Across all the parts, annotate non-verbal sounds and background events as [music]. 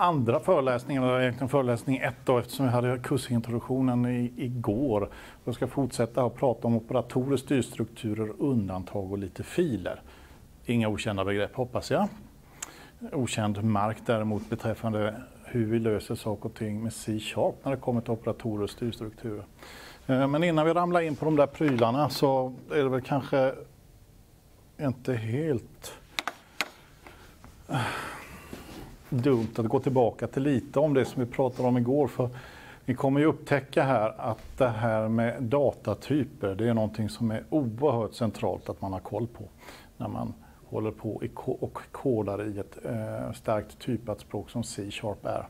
andra föreläsningen, eller egentligen föreläsning ett då, eftersom vi hade kursintroduktionen i, igår. Jag ska fortsätta att prata om operatorer, styrstrukturer, undantag och lite filer. Inga okända begrepp hoppas jag. Okänd mark däremot beträffande hur vi löser saker och ting med C-sharp när det kommer till operatorer och styrstrukturer. Eh, men innan vi ramlar in på de där prylarna så är det väl kanske inte helt eh, dumt att gå tillbaka till lite om det som vi pratade om igår. För ni kommer ju upptäcka här att det här med datatyper, det är någonting som är oerhört centralt att man har koll på när man håller på och kodar i ett eh, starkt typat språk som C-sharp är.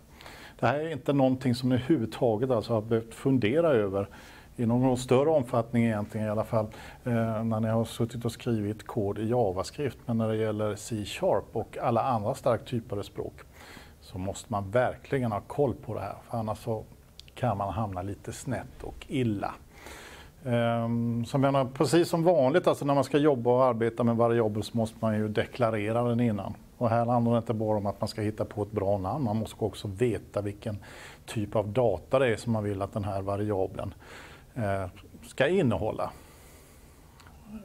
Det här är inte någonting som ni överhuvudtaget alltså har behövt fundera över i någon större omfattning egentligen i alla fall eh, när ni har suttit och skrivit kod i JavaScript. Men när det gäller C-sharp och alla andra starkt typade språk så måste man verkligen ha koll på det här. För annars så kan man hamna lite snett och illa. Ehm, um, som menar, precis som vanligt, alltså när man ska jobba och arbeta med variabler så måste man ju deklarera den innan. Och här handlar det inte bara om att man ska hitta på ett bra namn, man måste också veta vilken typ av data det är som man vill att den här variabeln eh, ska innehålla.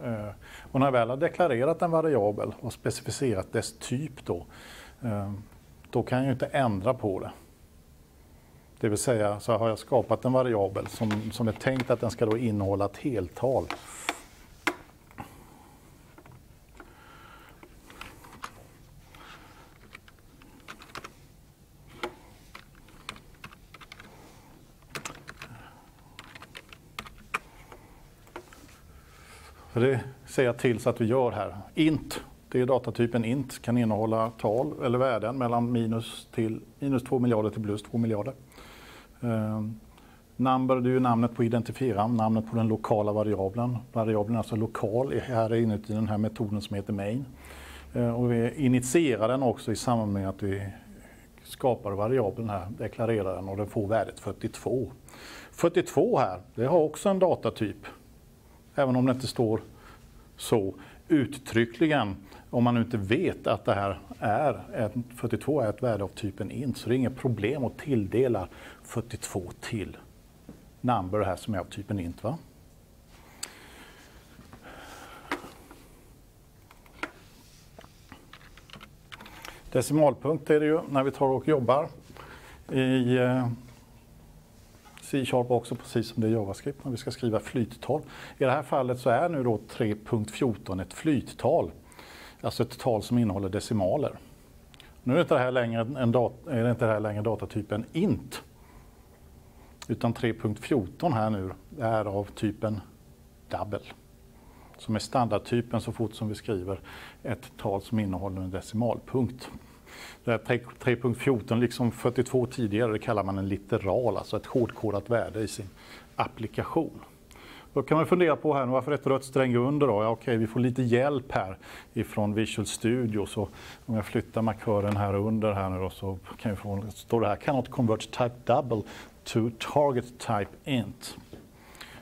Eh, och när jag väl har deklarerat en variabel och specificerat dess typ då, eh, då kan jag ju inte ändra på det. Det vill säga så har jag skapat en variabel som, som är tänkt att den ska då innehålla ett heltal. det ser jag till så att vi gör här. int det är datatypen int, kan innehålla tal eller värden mellan minus, till, minus 2 miljarder till plus 2 miljarder. Eh, number, det är ju namnet på identifieraren, namnet på den lokala variabeln. Variabeln är alltså lokal, här är inuti den här metoden som heter main. Eh, och vi initierar den också i samband med att vi skapar variabeln här, deklarerar den och den får värdet 42. 42 här, det har också en datatyp, även om det inte står så uttryckligen om man inte vet att det här är, 42 är ett värde av typen int, så det är inget problem att tilldela 42 till number här som är av typen int. Va? Decimalpunkt är det ju när vi tar och jobbar i eh, C-sharp också, precis som det är JavaScript när vi ska skriva flyttal. I det här fallet så är nu då 3.14 ett flyttal. Alltså ett tal som innehåller decimaler. Nu är inte det här längre, en dat är inte det här längre datatypen int. Utan 3.14 här nu är av typen double. Som är standardtypen så fort som vi skriver ett tal som innehåller en decimalpunkt. 3.14, liksom 42 tidigare, det kallar man en litteral, alltså ett hårdkodat värde i sin applikation. Då kan man fundera på här, varför ett rött sträng under då? Ja, okej, vi får lite hjälp här ifrån Visual Studio. Så om jag flyttar markören här under här nu då, så kan vi få, står det här cannot convert type double to target type int.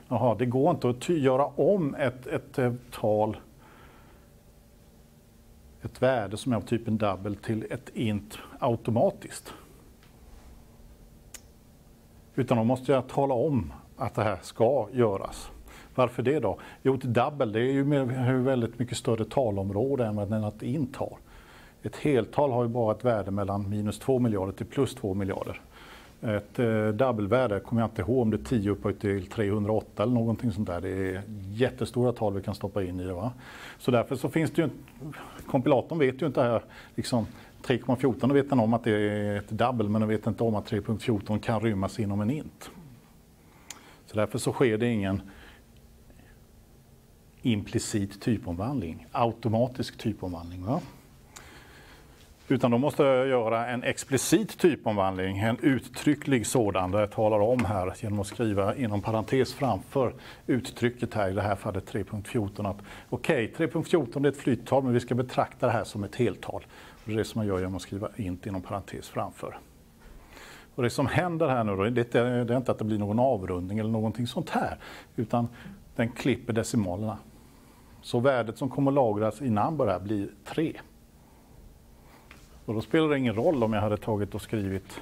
Jaha, det går inte att göra om ett, ett, ett tal ett värde som är av typen double till ett int automatiskt. Utan då måste jag tala om att det här ska göras. Varför det då? Jo, ett double det är ju med, väldigt mycket större talområde än vad ett int har. Ett heltal har ju bara ett värde mellan minus 2 miljarder till plus 2 miljarder. Ett eh, dubbelvärde, kommer jag inte ihåg om det är 10 upphöjt till 308 eller någonting sånt där. Det är jättestora tal vi kan stoppa in i det. Va? Så därför så finns det ju, kompilatorn vet ju inte här, liksom 3,14 då vet den om att det är ett double men den vet inte om att 3.14 kan rymmas inom en int. Så därför så sker det ingen implicit typomvandling, automatisk typomvandling. Va? Utan då måste jag göra en explicit typomvandling, en uttrycklig sådan, där jag talar om här genom att skriva inom parentes framför uttrycket här, i det här fallet 3.14, att okej, okay, 3.14 är ett flyttal, men vi ska betrakta det här som ett heltal. det är det som man gör genom att skriva int inom parentes framför. Och det som händer här nu då, det är inte att det blir någon avrundning eller någonting sånt här, utan den klipper decimalerna. Så värdet som kommer lagras i number här blir 3. Och då spelar det ingen roll om jag hade tagit och skrivit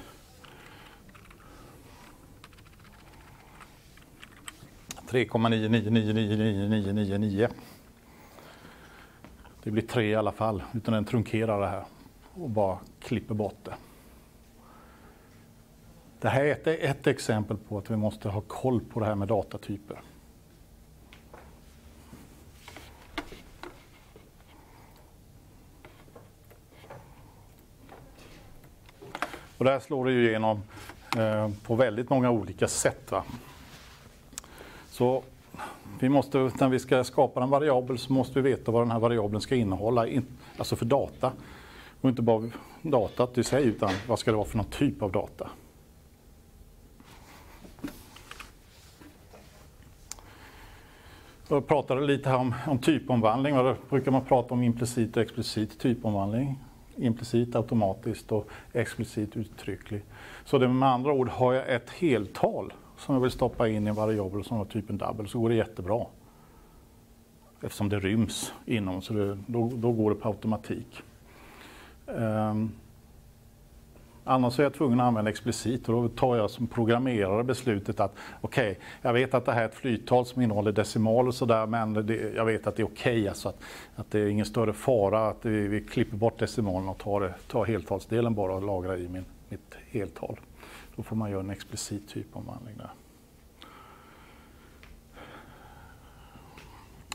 Det blir 3 i alla fall, utan den trunkerar det här och bara klipper bort det. Det här är ett, ett exempel på att vi måste ha koll på det här med datatyper. Och där slår det ju igenom eh, på väldigt många olika sätt. Va? Så vi måste, när vi ska skapa en variabel så måste vi veta vad den här variabeln ska innehålla, alltså för data. Och inte bara datat i sig, utan vad ska det vara för någon typ av data. Jag pratade lite här om, om typomvandling. Då brukar man prata om implicit och explicit typomvandling implicit automatiskt och explicit uttrycklig. Så det med andra ord, har jag ett heltal som jag vill stoppa in i en variabel som har typen double så går det jättebra. Eftersom det ryms inom, så det, då, då går det på automatik. Um, Annars är jag tvungen att använda explicit och då tar jag som programmerare beslutet att okej, okay, jag vet att det här är ett flyttal som innehåller decimaler och sådär men det, jag vet att det är okej, okay, alltså att, att det är ingen större fara att vi, vi klipper bort decimalen och tar, det, tar heltalsdelen bara och lagrar i min, mitt heltal. Då får man göra en explicit typomvandling där.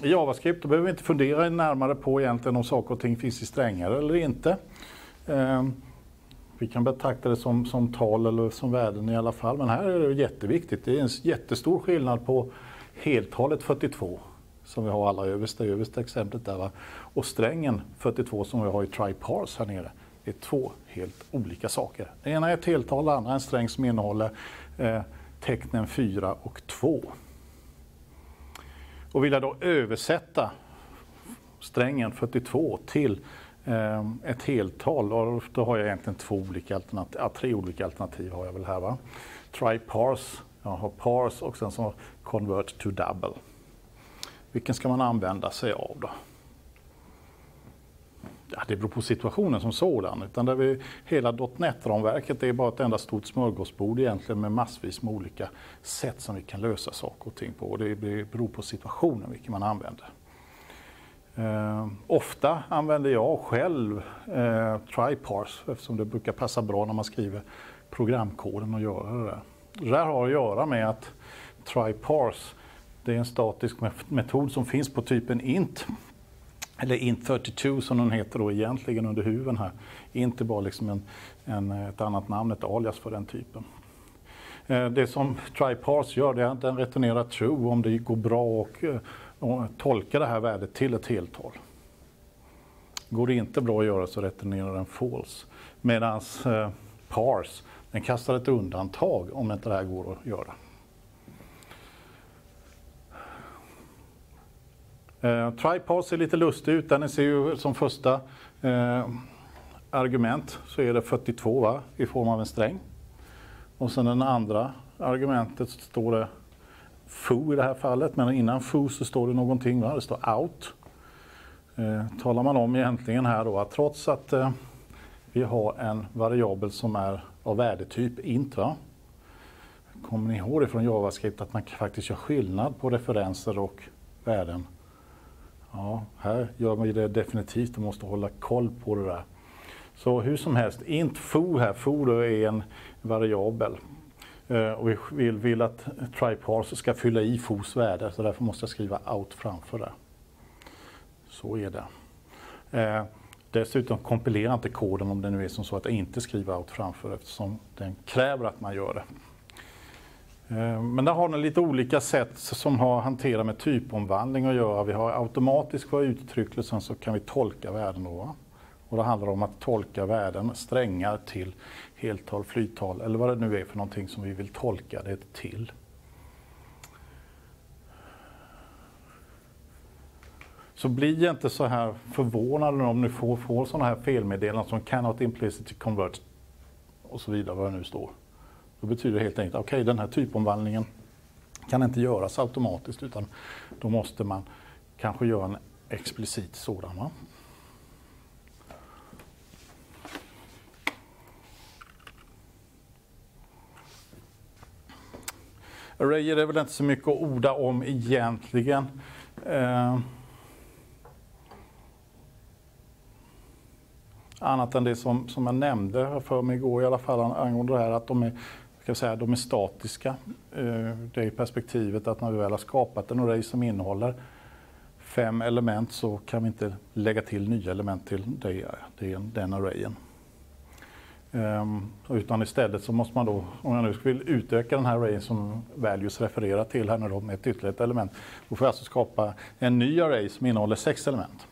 I JavaScript då behöver vi inte fundera närmare på egentligen om saker och ting finns i strängar eller inte. Um, vi kan betrakta det som, som tal eller som värden i alla fall. Men här är det jätteviktigt. Det är en jättestor skillnad på heltalet 42 som vi har allra översta, översta exemplet där. Va? Och strängen 42 som vi har i tripars här nere. Det är två helt olika saker. Det ena är ett heltal, det andra är en sträng som innehåller eh, tecknen 4 och 2. Och vill jag då översätta strängen 42 till Ehm, ett heltal och då har jag egentligen två olika alternativ, ja, tre olika alternativ har jag väl här. Va? Try parse, jag har parse och sen så convert to double. Vilken ska man använda sig av då? Ja, det beror på situationen som sådan. Utan där vi, hela .NET-ramverket är bara ett enda stort smörgåsbord egentligen med massvis med olika sätt som vi kan lösa saker och ting på. Och det beror på situationen vilken man använder. Eh, ofta använder jag själv eh, tripars eftersom det brukar passa bra när man skriver programkoden och göra det där. Det där har att göra med att tripars det är en statisk metod som finns på typen int. Eller int32 som den heter då egentligen under huven här. Int är bara liksom en, en, ett annat namn, ett alias för den typen. Eh, det som tripars gör det är att den returnerar true om det går bra och eh, och tolka det här värdet till ett heltal. Går det inte bra att göra så returnerar den false. Medan eh, pars, den kastar ett undantag om inte det här går att göra. Eh, try ser lite lustig ut. Den ser ju som första eh, argument så är det 42 va? i form av en sträng. Och sen den andra argumentet står det foo i det här fallet, men innan foo så står det någonting, va? det står out. Eh, talar man om egentligen här då att trots att eh, vi har en variabel som är av värdetyp int, va? kommer ni ihåg det från JavaScript att man faktiskt gör skillnad på referenser och värden? Ja, här gör man det definitivt och måste hålla koll på det där. Så hur som helst, int foo här, foo är en variabel Eh, och vi vill, vill att triparse ska fylla i FOs värde så därför måste jag skriva out framför det. Så är det. Eh, dessutom kompilerar inte koden om det nu är som så att jag inte skriver out framför eftersom den kräver att man gör det. Eh, men där har ni lite olika sätt som har att hantera med typomvandling att göra. Vi har automatisk för uttryckelsen sen så kan vi tolka värden. Då. Och det handlar om att tolka värden, strängar till heltal, flyttal eller vad det nu är för någonting som vi vill tolka det till. Så bli inte så här förvånade om ni får, får sådana här felmeddelanden som cannot implicitly convert och så vidare, vad det nu står. Då betyder det helt enkelt att okay, den här typomvandlingen kan inte göras automatiskt utan då måste man kanske göra en explicit sådan. Va? Arrayer är väl inte så mycket att orda om egentligen. Eh, annat än det som, som jag nämnde för mig igår i alla fall angående det här att de är, ska säga, de är statiska. Eh, det är perspektivet att när vi väl har skapat en array som innehåller fem element så kan vi inte lägga till nya element till det, det, den arrayen. Um, utan istället så måste man då, om jag nu vill utöka den här arrayen som values refererar till här nu då med ett ytterligare ett element, då får jag alltså skapa en ny array som innehåller sex element.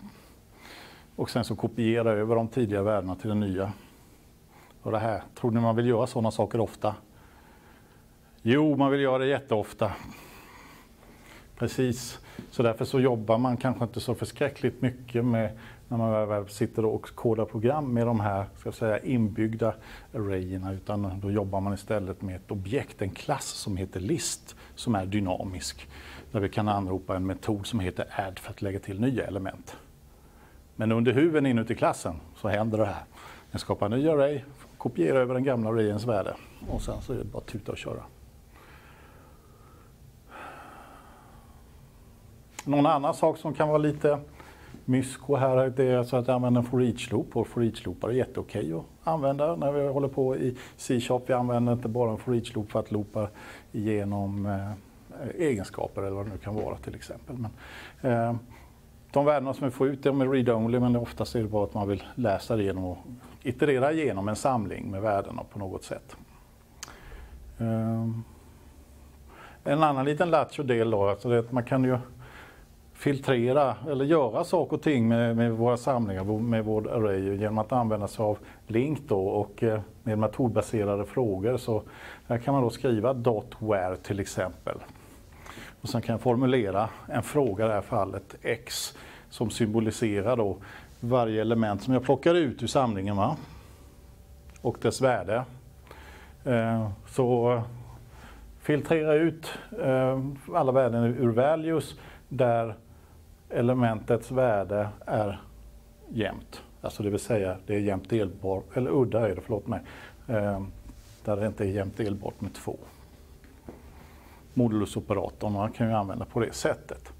Och sen så kopiera över de tidigare värdena till den nya. Och det här, tror ni man vill göra sådana saker ofta? Jo, man vill göra det jätteofta. Precis. Så därför så jobbar man kanske inte så förskräckligt mycket med när man väl sitter och kodar program med de här ska säga, inbyggda arrayerna utan då jobbar man istället med ett objekt, en klass som heter list som är dynamisk. Där vi kan anropa en metod som heter add för att lägga till nya element. Men under huven inuti klassen så händer det här. Den skapar en ny array, kopierar över den gamla arrayens värde och sen så är det bara att tuta och köra. Någon annan sak som kan vara lite mysko här det är alltså att använda en for each-loop och for each-loopar är jätteokej att använda när vi håller på i C-shop. Vi använder inte bara en for each-loop för att loopa igenom eh, egenskaper eller vad det nu kan vara till exempel. Men, eh, de värdena som vi får ut är read-only men oftast är det bara att man vill läsa det igenom och iterera igenom en samling med värdena på något sätt. Eh, en annan liten lattjo del då, alltså det, man kan ju filtrera eller göra saker och ting med, med våra samlingar, med vår array genom att använda sig av link då och eh, med metodbaserade frågor. Så här kan man då skriva .where till exempel. Och sen kan jag formulera en fråga i det här fallet, x, som symboliserar då varje element som jag plockar ut ur samlingen va? och dess värde. Eh, så eh, filtrera ut eh, alla värden ur values där elementets värde är jämnt. Alltså det vill säga det är jämnt delbart, eller udda är det, förlåt mig, eh, där det inte är jämnt delbart med två. Modulusoperatorn man kan ju använda på det sättet.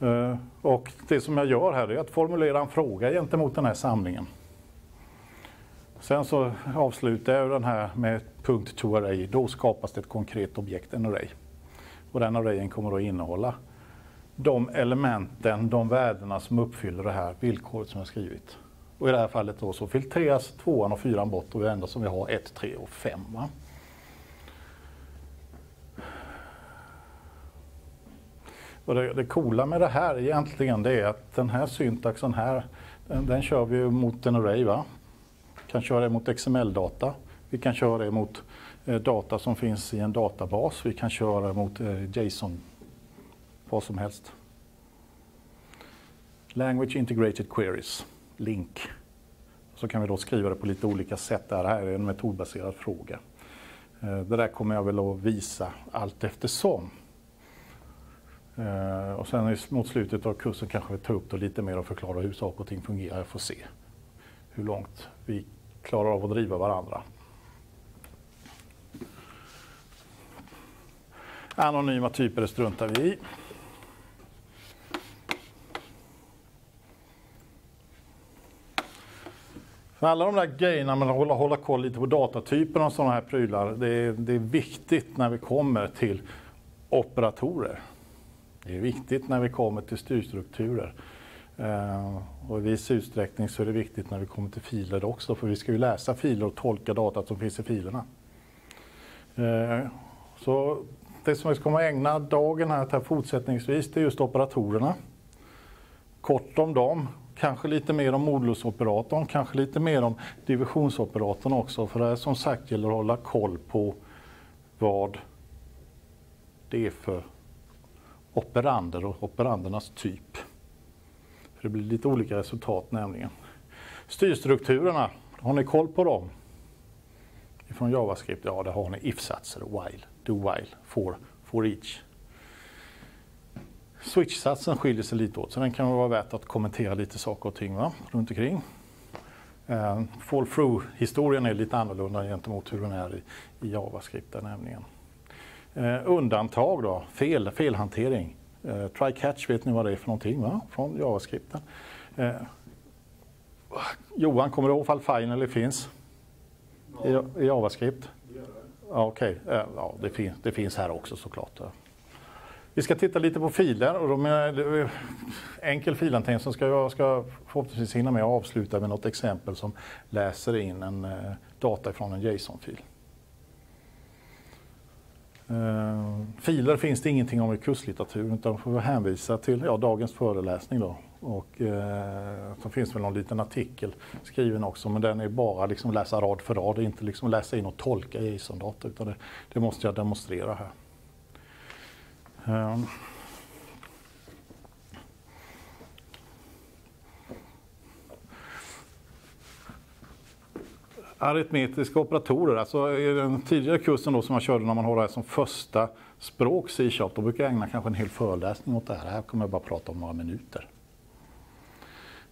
Eh, och det som jag gör här är att formulera en fråga gentemot den här samlingen. Sen så avslutar jag den här med punkt to array. Då skapas det ett konkret objekt, en array. Och den arrayen kommer att innehålla de elementen, de värdena som uppfyller det här villkoret som jag skrivit. Och i det här fallet då så filtreras tvåan och fyran bort och det enda som vi har 1, 3 och 5. Och det, det coola med det här egentligen det är att den här syntaxen här, den, den kör vi mot en array. Va? Vi kan köra det mot XML-data. Vi kan köra det mot eh, data som finns i en databas. Vi kan köra det mot eh, JSON vad som helst. Language Integrated Queries, LINK. Så kan vi då skriva det på lite olika sätt. Det här är en metodbaserad fråga. Eh, det där kommer jag väl att visa allt eftersom. Eh, och sen mot slutet av kursen kanske vi tar upp det lite mer och förklarar hur saker och ting fungerar. Jag får se hur långt vi klarar av att driva varandra. Anonyma typer struntar vi i. Men alla de där grejerna med att hålla, hålla koll lite på datatyper och sådana här prylar, det är, det är viktigt när vi kommer till operatorer. Det är viktigt när vi kommer till styrstrukturer. Uh, och i viss utsträckning så är det viktigt när vi kommer till filer också, för vi ska ju läsa filer och tolka datat som finns i filerna. Uh, så det som vi kommer att ägna dagen här, här fortsättningsvis, det är just operatorerna. Kort om dem, kanske lite mer om modulusoperatorn, kanske lite mer om divisionsoperatorn också. För det är som sagt gäller att hålla koll på vad det är för operander och operandernas typ. För det blir lite olika resultat nämligen. Styrstrukturerna, har ni koll på dem? Från JavaScript? Ja, det har ni if-satser, while, do while, for, for each. Switch-satsen skiljer sig lite åt, så den kan vara värt att kommentera lite saker och ting va? runt omkring. Uh, fall through-historien är lite annorlunda gentemot hur den är i, i JavaScript nämligen. Eh, undantag då, fel, felhantering. Eh, try catch vet ni vad det är för någonting va? från JavaScripten. Eh, Johan, kommer du ihåg ifall finally finns i, i JavaScript? Ja, Okej, okay. Eh, ja, det, finns, det finns här också såklart. Vi ska titta lite på filer och de är, enkel filhantering som ska jag ska förhoppningsvis hinna med att avsluta med något exempel som läser in en eh, data från en JSON-fil. Eh, filer finns det ingenting om i kurslitteraturen utan får vi hänvisa till ja, dagens föreläsning. Då. Och, eh, så finns väl någon liten artikel skriven också men den är bara liksom läsa rad för rad, inte liksom läsa in och tolka JSON-data utan det, det, måste jag demonstrera här. Um. aritmetiska operatorer, alltså i den tidigare kursen då som jag körde när man har det här som första språk C-sharp, då brukar jag ägna kanske en hel föreläsning åt det här. det Här kommer jag bara prata om några minuter.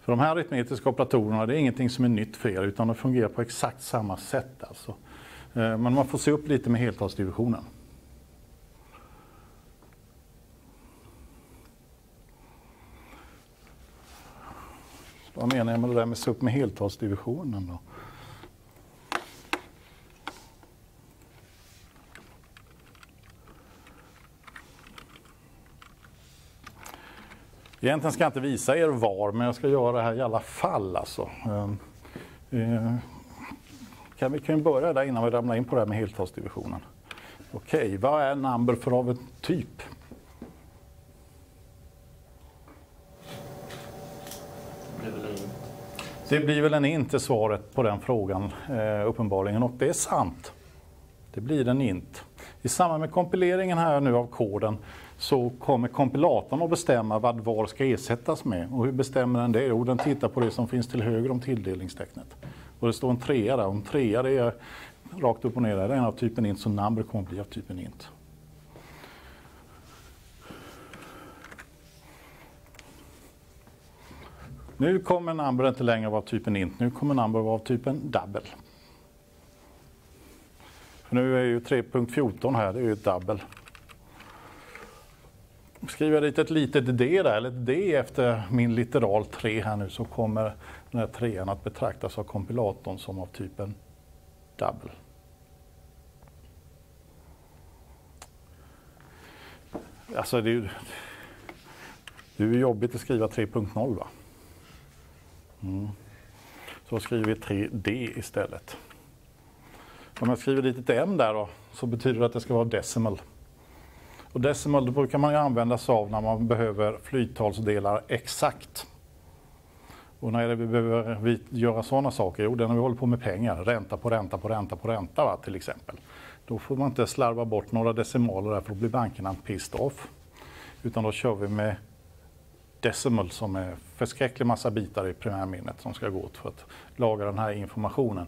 För de här aritmetiska operatorerna, det är ingenting som är nytt för er, utan de fungerar på exakt samma sätt. Alltså. Eh, men man får se upp lite med heltalsdivisionen. Vad menar jag med det där med SUP med heltalsdivisionen då? Egentligen ska jag inte visa er var, men jag ska göra det här i alla fall. Alltså. Eh, kan vi kan börja där innan vi ramlar in på det här med heltalsdivisionen. Okej, okay, vad är number för av en typ? Det blir väl en int, svaret på den frågan eh, uppenbarligen och det är sant. Det blir en int. I samband med kompileringen här nu av koden så kommer kompilatorn att bestämma vad var ska ersättas med. Och hur bestämmer den det? Jo, den tittar på det som finns till höger om tilldelningstecknet. Och det står en trea där. Om trea det är rakt upp och ner, det är en av typen int, så number kommer att bli av typen int. Nu kommer number inte längre vara av typen int, nu kommer number vara av typen double. För nu är ju 3.14 här, det är ju ett double skriver jag dit ett litet d där, eller ett d efter min litteral 3 här nu så kommer den här trean att betraktas av kompilatorn som av typen double. Alltså det är ju det är jobbigt att skriva 3.0 va? Mm. Så skriver vi 3D istället. Om jag skriver dit ett M där då, så betyder det att det ska vara decimal. Och decimal brukar man ju använda sig av när man behöver flyttalsdelar exakt. Och när är det vi behöver vi göra sådana saker? Jo, det är när vi håller på med pengar, ränta på ränta på ränta på ränta va, till exempel. Då får man inte slarva bort några decimaler där för då blir bankerna pissed off. Utan då kör vi med decimal som är förskräcklig massa bitar i primärminnet som ska gå åt för att lagra den här informationen.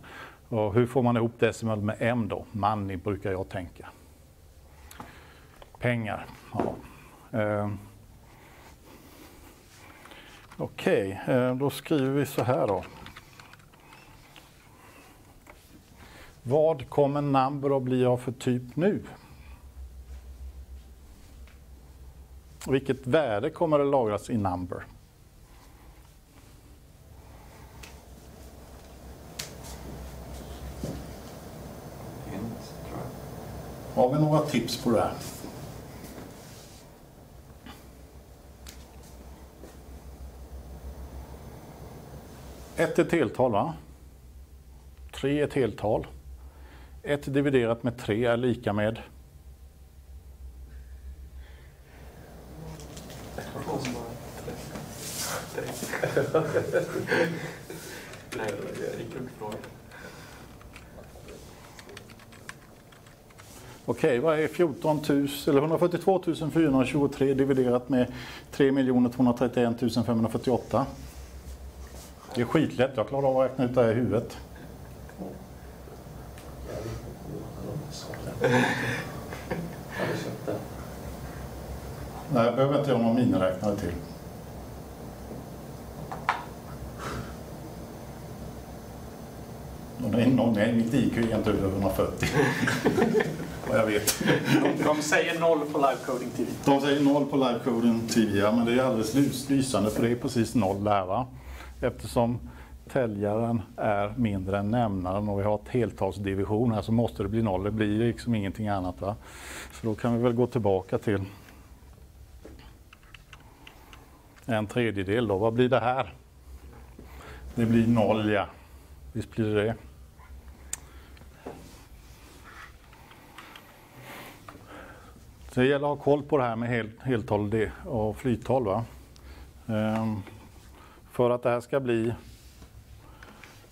Och hur får man ihop decimal med M då? Money brukar jag tänka pengar. Ja. Eh. Okej, okay. eh, då skriver vi så här då. Vad kommer number att bli av för typ nu? Vilket värde kommer att lagras i number? Har vi några tips på det här? Ett är ett heltal va? Tre är ett heltal. Ett dividerat med tre är lika med? Okej, vad är 14 000, eller 142 423 dividerat med 3 231 548? Det är skitlätt, jag klarar av att räkna ut det här i huvudet. Nej, jag behöver inte göra någon miniräknare till. Och är någon, nej, mitt IQ är inte över 140. Vad jag vet. De, de säger noll på Live Coding TV. De säger noll på Live Coding TV, ja, men det är alldeles lys- lysande för det är precis noll där va. Eftersom täljaren är mindre än nämnaren och vi har ett heltalsdivision här så måste det bli noll. Det blir liksom ingenting annat va. Så då kan vi väl gå tillbaka till en tredjedel då. Vad blir det här? Det blir noll ja. Visst blir det det. Så det gäller att ha koll på det här med hel, heltal och flyttal. Va? Ehm, för att det här ska bli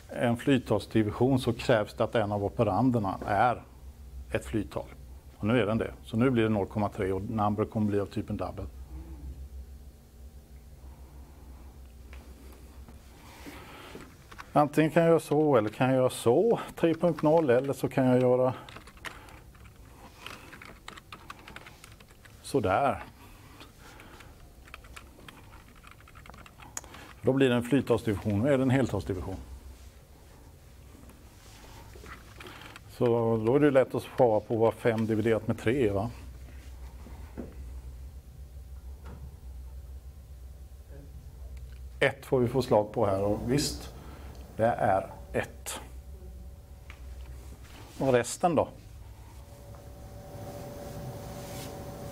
en flyttalsdivision så krävs det att en av operanderna är ett flyttal. Och nu är den det. Så nu blir det 0,3 och number kommer bli av typen double. Antingen kan jag göra så eller kan jag göra så, 3.0 eller så kan jag göra sådär. Då blir det en flyttalsdivision, nu är det en heltalsdivision. Så då är det lätt att svara på vad 5 dividerat med 3 är va? Ett får vi få slag på här och visst, det är ett. Och resten då?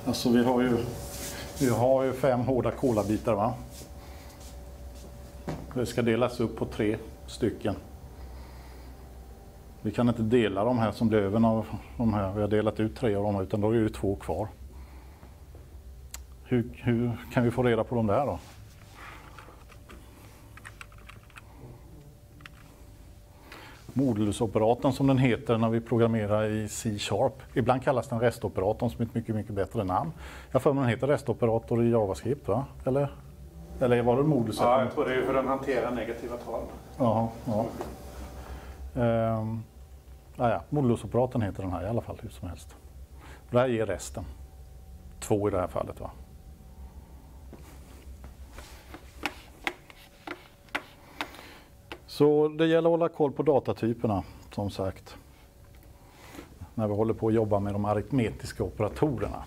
Alltså vi har ju, vi har ju fem hårda kolabitar va? Det ska delas upp på tre stycken. Vi kan inte dela de här som blir över av de här. Vi har delat ut tre av dem utan då är det två kvar. Hur, hur kan vi få reda på de där då? Modulusoperatorn som den heter när vi programmerar i C-sharp. Ibland kallas den restoperatorn som är ett mycket, mycket bättre namn. Jag får mig den heter restoperator i JavaScript va? Eller? Eller var det modus? Ja, jag tror det är hur den hanterar negativa tal. Jaha, ja. Ehm, ah, ja, modulusoperatorn heter den här i alla fall hur som helst. Det här ger resten. Två i det här fallet va? Så det gäller att hålla koll på datatyperna som sagt. När vi håller på att jobba med de aritmetiska operatorerna.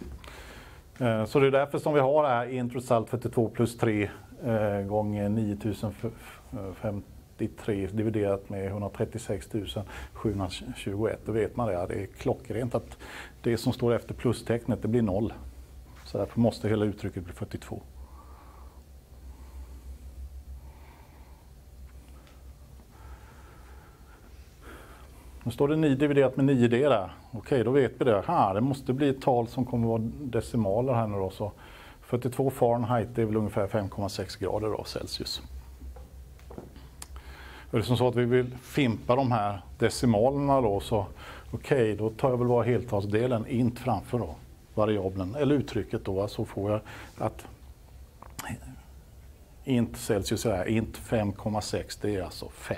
Eh, så det är därför som vi har det här intressant 42 plus 3 eh, gånger 9053 dividerat med 136 721. Då vet man det, det är klockrent att det som står efter plustecknet det blir noll. Så därför måste hela uttrycket bli 42. Nu står det 9 dividerat med 9D där. Okej, då vet vi det. Ha, det måste bli ett tal som kommer vara decimaler här nu då. Så 42 Fahrenheit är väl ungefär 5,6 grader då, Celsius. Är det som så att vi vill fimpa de här decimalerna då så okej, då tar jag väl bara heltalsdelen int framför då, variabeln eller uttrycket då så får jag att int Celsius är int 5,6 det är alltså 5.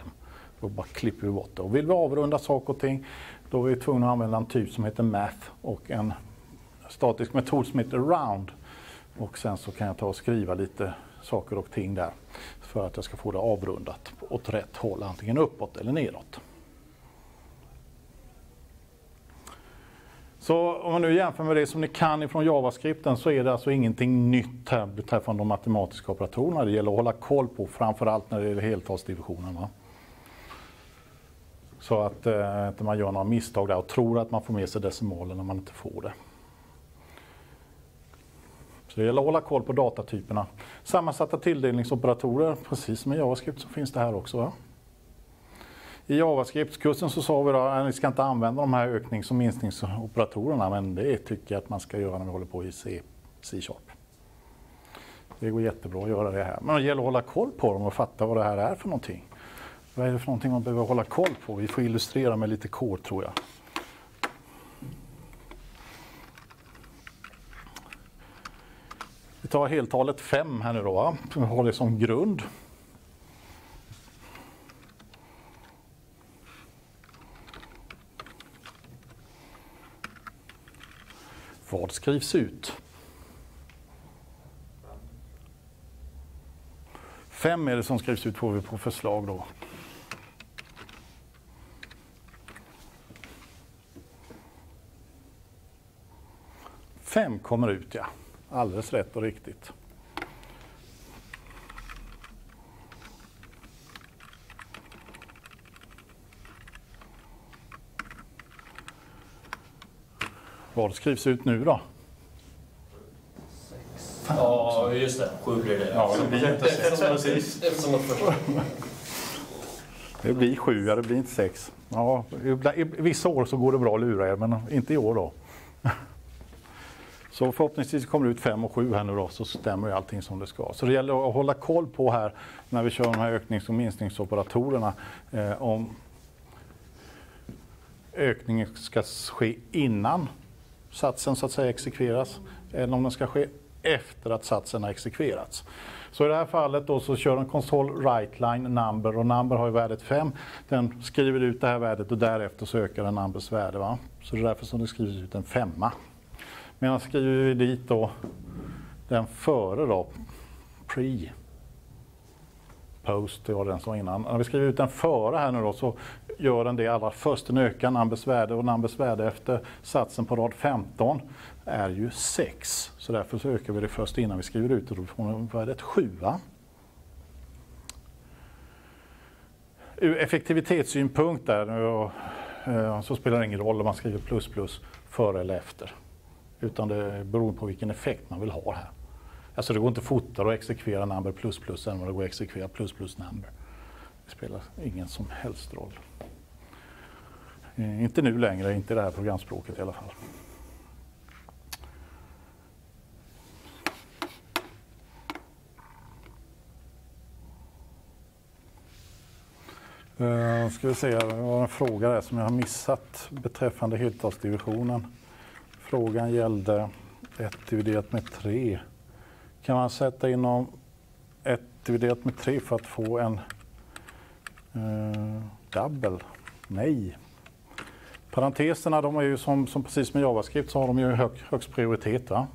Då bara klipper vi bort det. Och vill vi avrunda saker och ting då är vi tvungna att använda en typ som heter math och en statisk metod som heter round. Och sen så kan jag ta och skriva lite saker och ting där för att jag ska få det avrundat åt rätt håll, antingen uppåt eller nedåt. Så om man nu jämför med det som ni kan ifrån JavaScripten så är det alltså ingenting nytt här beträffande de matematiska operatorerna. Det gäller att hålla koll på, framförallt när det gäller heltalsdivisionen. Va? Så att eh, inte man gör några misstag där och tror att man får med sig decimalen när man inte får det. Så det gäller att hålla koll på datatyperna. Sammansatta tilldelningsoperatorer, precis som i JavaScript så finns det här också. Ja. I JavaScript-kursen så sa vi då att ni ska inte använda de här öknings och minskningsoperatorerna men det tycker jag att man ska göra när vi håller på i C, C-sharp. Det går jättebra att göra det här. Men det gäller att hålla koll på dem och fatta vad det här är för någonting. Vad är det för någonting man behöver hålla koll på? Vi får illustrera med lite kod tror jag. Vi tar heltalet 5 här nu då, va? vi har det som grund. Vad skrivs ut? 5 är det som skrivs ut får vi på förslag då. 5 kommer ut ja. Alldeles rätt och riktigt. Vad skrivs ut nu då? Ja, just det. Sju blir det. Ja, det blir inte sex, precis. Eftersom att först... Det blir sju, ja det blir inte sex. Ja, vissa år så går det bra att lura er, men inte i år då. Så förhoppningsvis kommer det ut 5 och 7 här nu då, så stämmer ju allting som det ska. Så det gäller att hålla koll på här när vi kör de här öknings och minskningsoperatorerna eh, om ökningen ska ske innan satsen så att säga exekveras eller om den ska ske efter att satsen har exekverats. Så i det här fallet då så kör den konsol right line number och number har ju värdet 5. Den skriver ut det här värdet och därefter så ökar den numbers värde. Va? Så det är därför som det skrivs ut en femma. Medan skriver vi dit då den före då, pre post, det var den som var innan. När vi skriver ut den före här nu då så gör den det allra först. Den ökar numbers värde och numbers värde efter satsen på rad 15 är ju 6. Så därför så ökar vi det först innan vi skriver ut det. Då får vi värdet 7. Ur effektivitetssynpunkt där eh, så spelar det ingen roll om man skriver plus plus före eller efter. Utan det beror på vilken effekt man vill ha här. Alltså det går inte fortare att exekvera number plus plus än vad det går att exekvera plus plus number. Det spelar ingen som helst roll. Eh, Inte nu längre, inte i det här programspråket i alla fall. Uh, ska vi se, det var en fråga där som jag har missat beträffande heltalsdivisionen. Frågan gällde 1 dividerat med 3. Kan man sätta inom 1 dividerat med 3 för att få en eh, double? Nej. Parenteserna, de är ju som, som precis med JavaScript så har de ju hög, högst prioritet. Va?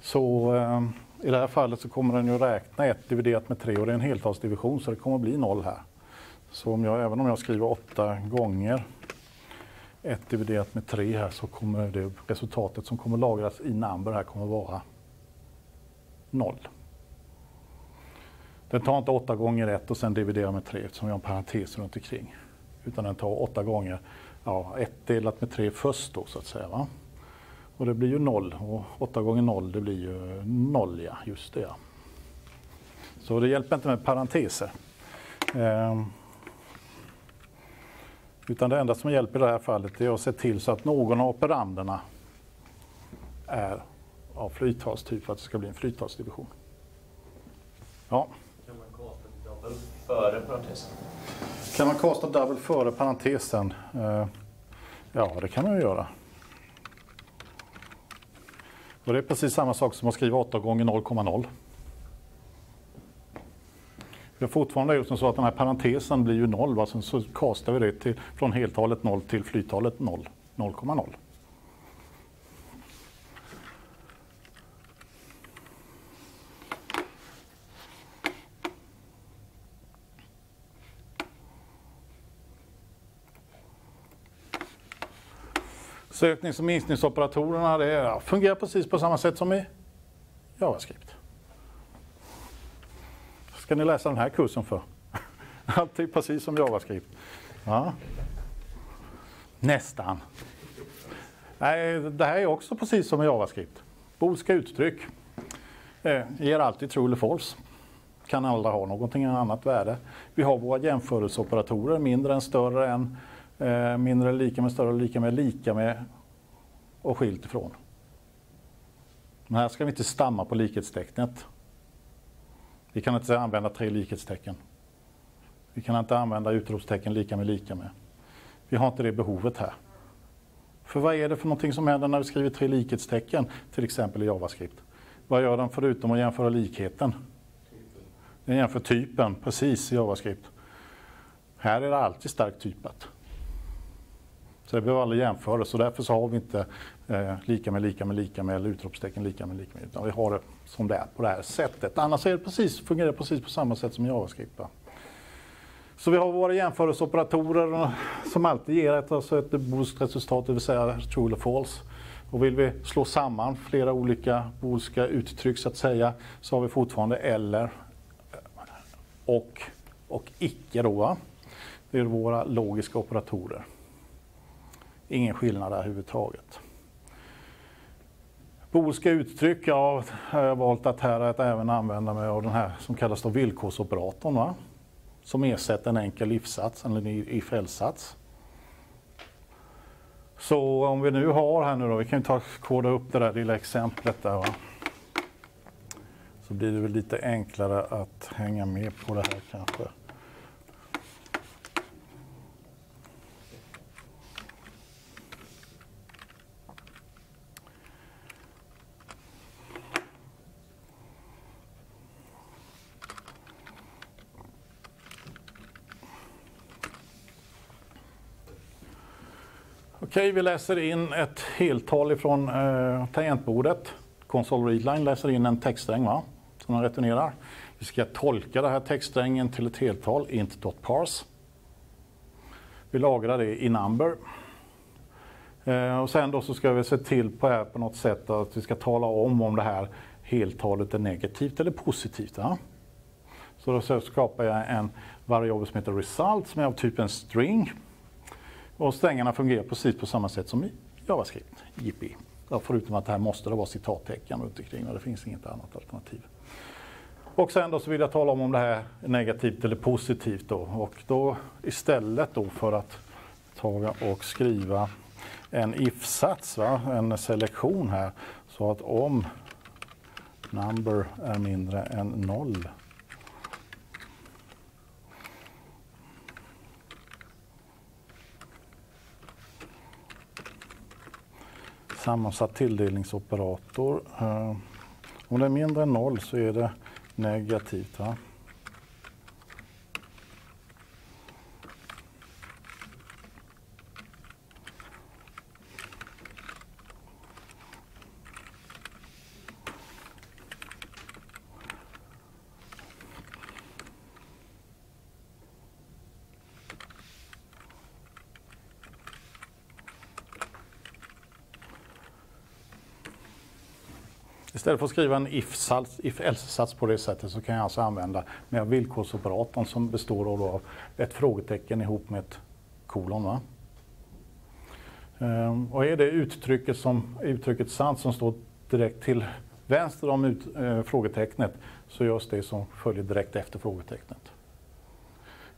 Så eh, i det här fallet så kommer den ju räkna 1 dividerat med 3 och det är en heltalsdivision så det kommer bli 0 här. Så om jag, även om jag skriver 8 gånger 1 dividerat med 3 här så kommer det resultatet som kommer lagras i number här kommer vara 0. Den tar inte 8 gånger 1 och sen dividerar med 3 eftersom vi har en parentes runt omkring. Utan den tar 8 gånger ja, 1 delat med 3 först då så att säga. Va? Och det blir ju 0 och 8 gånger 0 det blir ju 0 ja, just det ja. Så det hjälper inte med parenteser. Ehm. Utan det enda som hjälper i det här fallet är att se till så att någon av operanderna är av flyttalstyp för att det ska bli en flyttalsdivision. Ja. Kan man kasta double före parentesen? Kan man kasta double före parentesen? Eh, ja, det kan man ju göra. Och det är precis samma sak som att skriva 8 gånger 0,0. Vi har fortfarande gjort så att den här parentesen blir ju noll, va? Sen så kastar vi det till, från heltalet 0 till flyttalet 0, 0,0. Söknings och minskningsoperatorerna det fungerar precis på samma sätt som i JavaScript. Ska ni läsa den här kursen för? [laughs] Alltid precis som JavaScript. Ja. Nästan. Nej, det här är också precis som i JavaScript. Boska uttryck eh, ger alltid true eller false. Kan aldrig ha någonting annat värde. Vi har våra jämförelseoperatorer, mindre än större än, eh, mindre eller lika med större eller lika med, lika med och skilt ifrån. Men här ska vi inte stamma på likhetstecknet. Vi kan inte använda tre likhetstecken. Vi kan inte använda utropstecken lika med lika med. Vi har inte det behovet här. För vad är det för någonting som händer när vi skriver tre likhetstecken, till exempel i JavaScript? Vad gör den förutom att jämföra likheten? Den jämför typen, precis i JavaScript. Här är det alltid starkt typat. Så det behöver aldrig jämföras och därför så har vi inte eh, lika med lika med lika med eller utropstecken lika med lika med utan vi har det som det är på det här sättet. Annars är det precis, fungerar det precis på samma sätt som JavaScript. Va? Så vi har våra jämförelseoperatorer som alltid ger ett, alltså ett boolskt resultat, det vill säga true eller false. Och vill vi slå samman flera olika boolska uttryck så att säga så har vi fortfarande eller och och icke då. Va? Det är våra logiska operatorer. Ingen skillnad där överhuvudtaget. Boolska uttryck, ja, har jag valt att här att även använda mig av den här som kallas då villkorsoperatorn. Va? Som ersätter en enkel if-sats eller en if-else-sats. Så om vi nu har här nu då, vi kan ju ta koda upp det där lilla exemplet där. Va? Så blir det väl lite enklare att hänga med på det här kanske. Okej, vi läser in ett heltal ifrån eh, tangentbordet. Console readline läser in en textsträng va? som den returnerar. Vi ska tolka den här textsträngen till ett heltal, int.parse. Vi lagrar det i number. Eh, och sen då så ska vi se till på, här på något sätt att vi ska tala om om det här heltalet är negativt eller positivt. Va? Så då skapar jag en variabel som heter result som är av typen string. Och strängarna fungerar precis på samma sätt som i JavaScript, Jippi. Ja, förutom att här måste det vara citattecken runt omkring och det finns inget annat alternativ. Och sen då så vill jag tala om om det här är negativt eller positivt då. Och då istället då för att ta och skriva en if-sats, en selektion här, så att om number är mindre än noll sammansatt tilldelningsoperator. Eh, om det är mindre än noll så är det negativt. Va? Istället för att skriva en if-else-sats if på det sättet så kan jag alltså använda med villkorsoperatorn som består av ett frågetecken ihop med ett kolon. Va? Ehm, och är det uttrycket, som, uttrycket sant som står direkt till vänster om ut, eh, frågetecknet så görs det som följer direkt efter frågetecknet.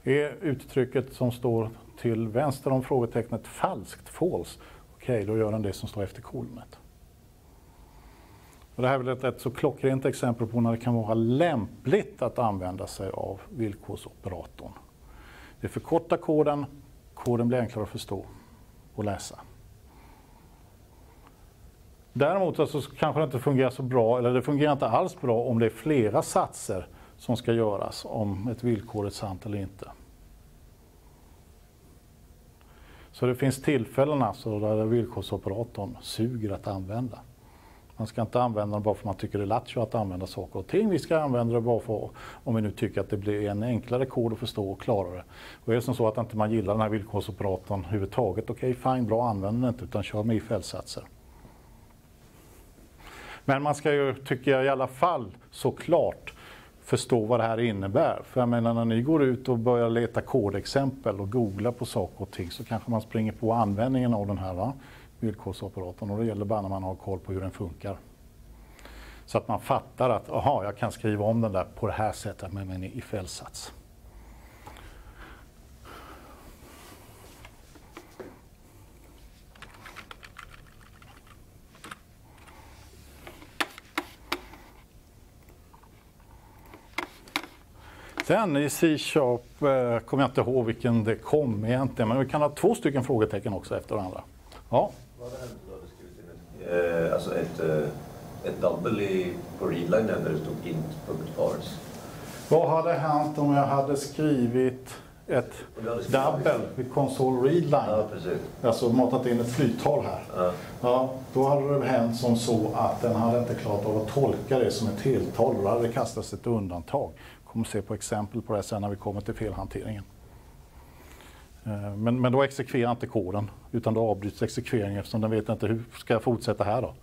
Är uttrycket som står till vänster om frågetecknet falskt, false, okej okay, då gör den det som står efter kolonet. Och det här är väl ett rätt så klockrent exempel på när det kan vara lämpligt att använda sig av villkorsoperatorn. Det förkortar koden, koden blir enklare att förstå och läsa. Däremot alltså kanske det inte fungerar så bra, eller det fungerar inte alls bra om det är flera satser som ska göras om ett villkor är sant eller inte. Så det finns tillfällen alltså där villkorsoperatorn suger att använda. Man ska inte använda den bara för att man tycker det är lattjo att använda saker och ting. Vi ska använda det bara för om vi nu tycker att det blir en enklare kod att förstå och klarare. Och är det som så att inte man gillar den här villkorsoperatorn överhuvudtaget, okej okay, fine, bra, använd den inte utan kör med if-else-satser. Men man ska ju, tycker jag i alla fall, såklart förstå vad det här innebär. För jag menar när ni går ut och börjar leta kodexempel och googla på saker och ting så kanske man springer på användningen av den här. Va? Villkorsapparaten och det gäller bara när man har koll på hur den funkar. Så att man fattar att aha, jag kan skriva om den där på det här sättet med min if-else-sats. Sen i C-sharp eh, kommer jag inte ihåg vilken det kom egentligen, men vi kan ha två stycken frågetecken också efter varandra. Ja. Vad hade hänt om du hade skrivit in ett, eh, alltså ett, eh, ett double i, på readline där det stod int.parse? Vad hade hänt om jag hade skrivit ett double vid console readline? Ja, precis. Alltså matat in ett flyttal här. Ja. Ja, då hade det hänt som så att den hade inte klarat av att tolka det som ett heltal. Då hade det kastats ett undantag. Vi kommer se på exempel på det sen när vi kommer till felhanteringen. Eh, men, men då exekverar inte koden utan då avbryts exekveringen eftersom den vet inte hur ska jag fortsätta här då.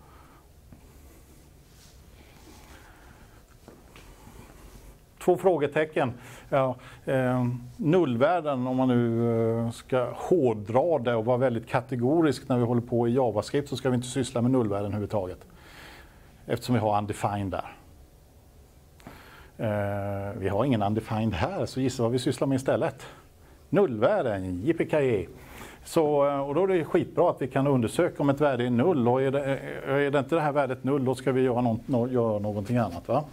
Två frågetecken. Ja, eh, nullvärden, om man nu eh, ska hårdra det och vara väldigt kategorisk när vi håller på i JavaScript så ska vi inte syssla med nullvärden överhuvudtaget. Eftersom vi har undefined där. Eh, vi har ingen undefined här, så gissa vad vi sysslar med istället. Nullvärden, yippee så, eh, och då är det skitbra att vi kan undersöka om ett värde är null och är det, eh, är det inte det här värdet null då ska vi göra, någon, no, göra någonting annat. Va?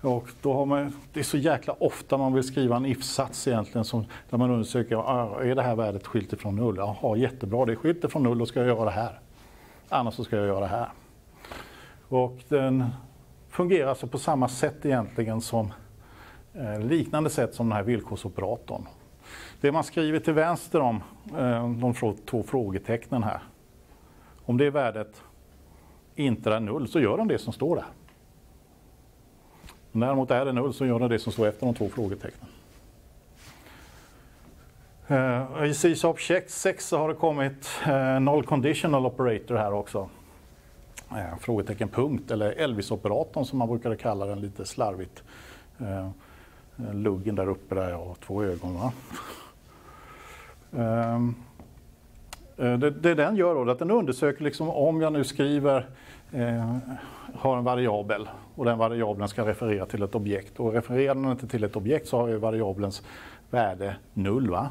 Och då har man, det är så jäkla ofta man vill skriva en if-sats egentligen som, där man undersöker, ah, är det här värdet skilt ifrån null? Jaha, jättebra, det är skilt ifrån null, då ska jag göra det här. Annars så ska jag göra det här. Och den fungerar alltså på samma sätt egentligen som eh, liknande sätt som den här villkorsoperatorn. Det man skriver till vänster om eh, de två frågetecknen här. Om det värdet inte är null så gör den det som står där. Om däremot är det null så gör den det som står efter de två frågetecknen. Eh, I C-sharp 6 så har det kommit eh, null conditional operator här också. Eh, frågetecken punkt eller Elvis-operatorn som man brukade kalla den lite slarvigt. Luggen där uppe där jag har två ögon. Va? Ehm, eh, det, det den gör då är att den undersöker liksom om jag nu skriver eh, har en variabel och den variabeln ska referera till ett objekt. Och refererar den inte till ett objekt så har ju variabelns värde null. Va?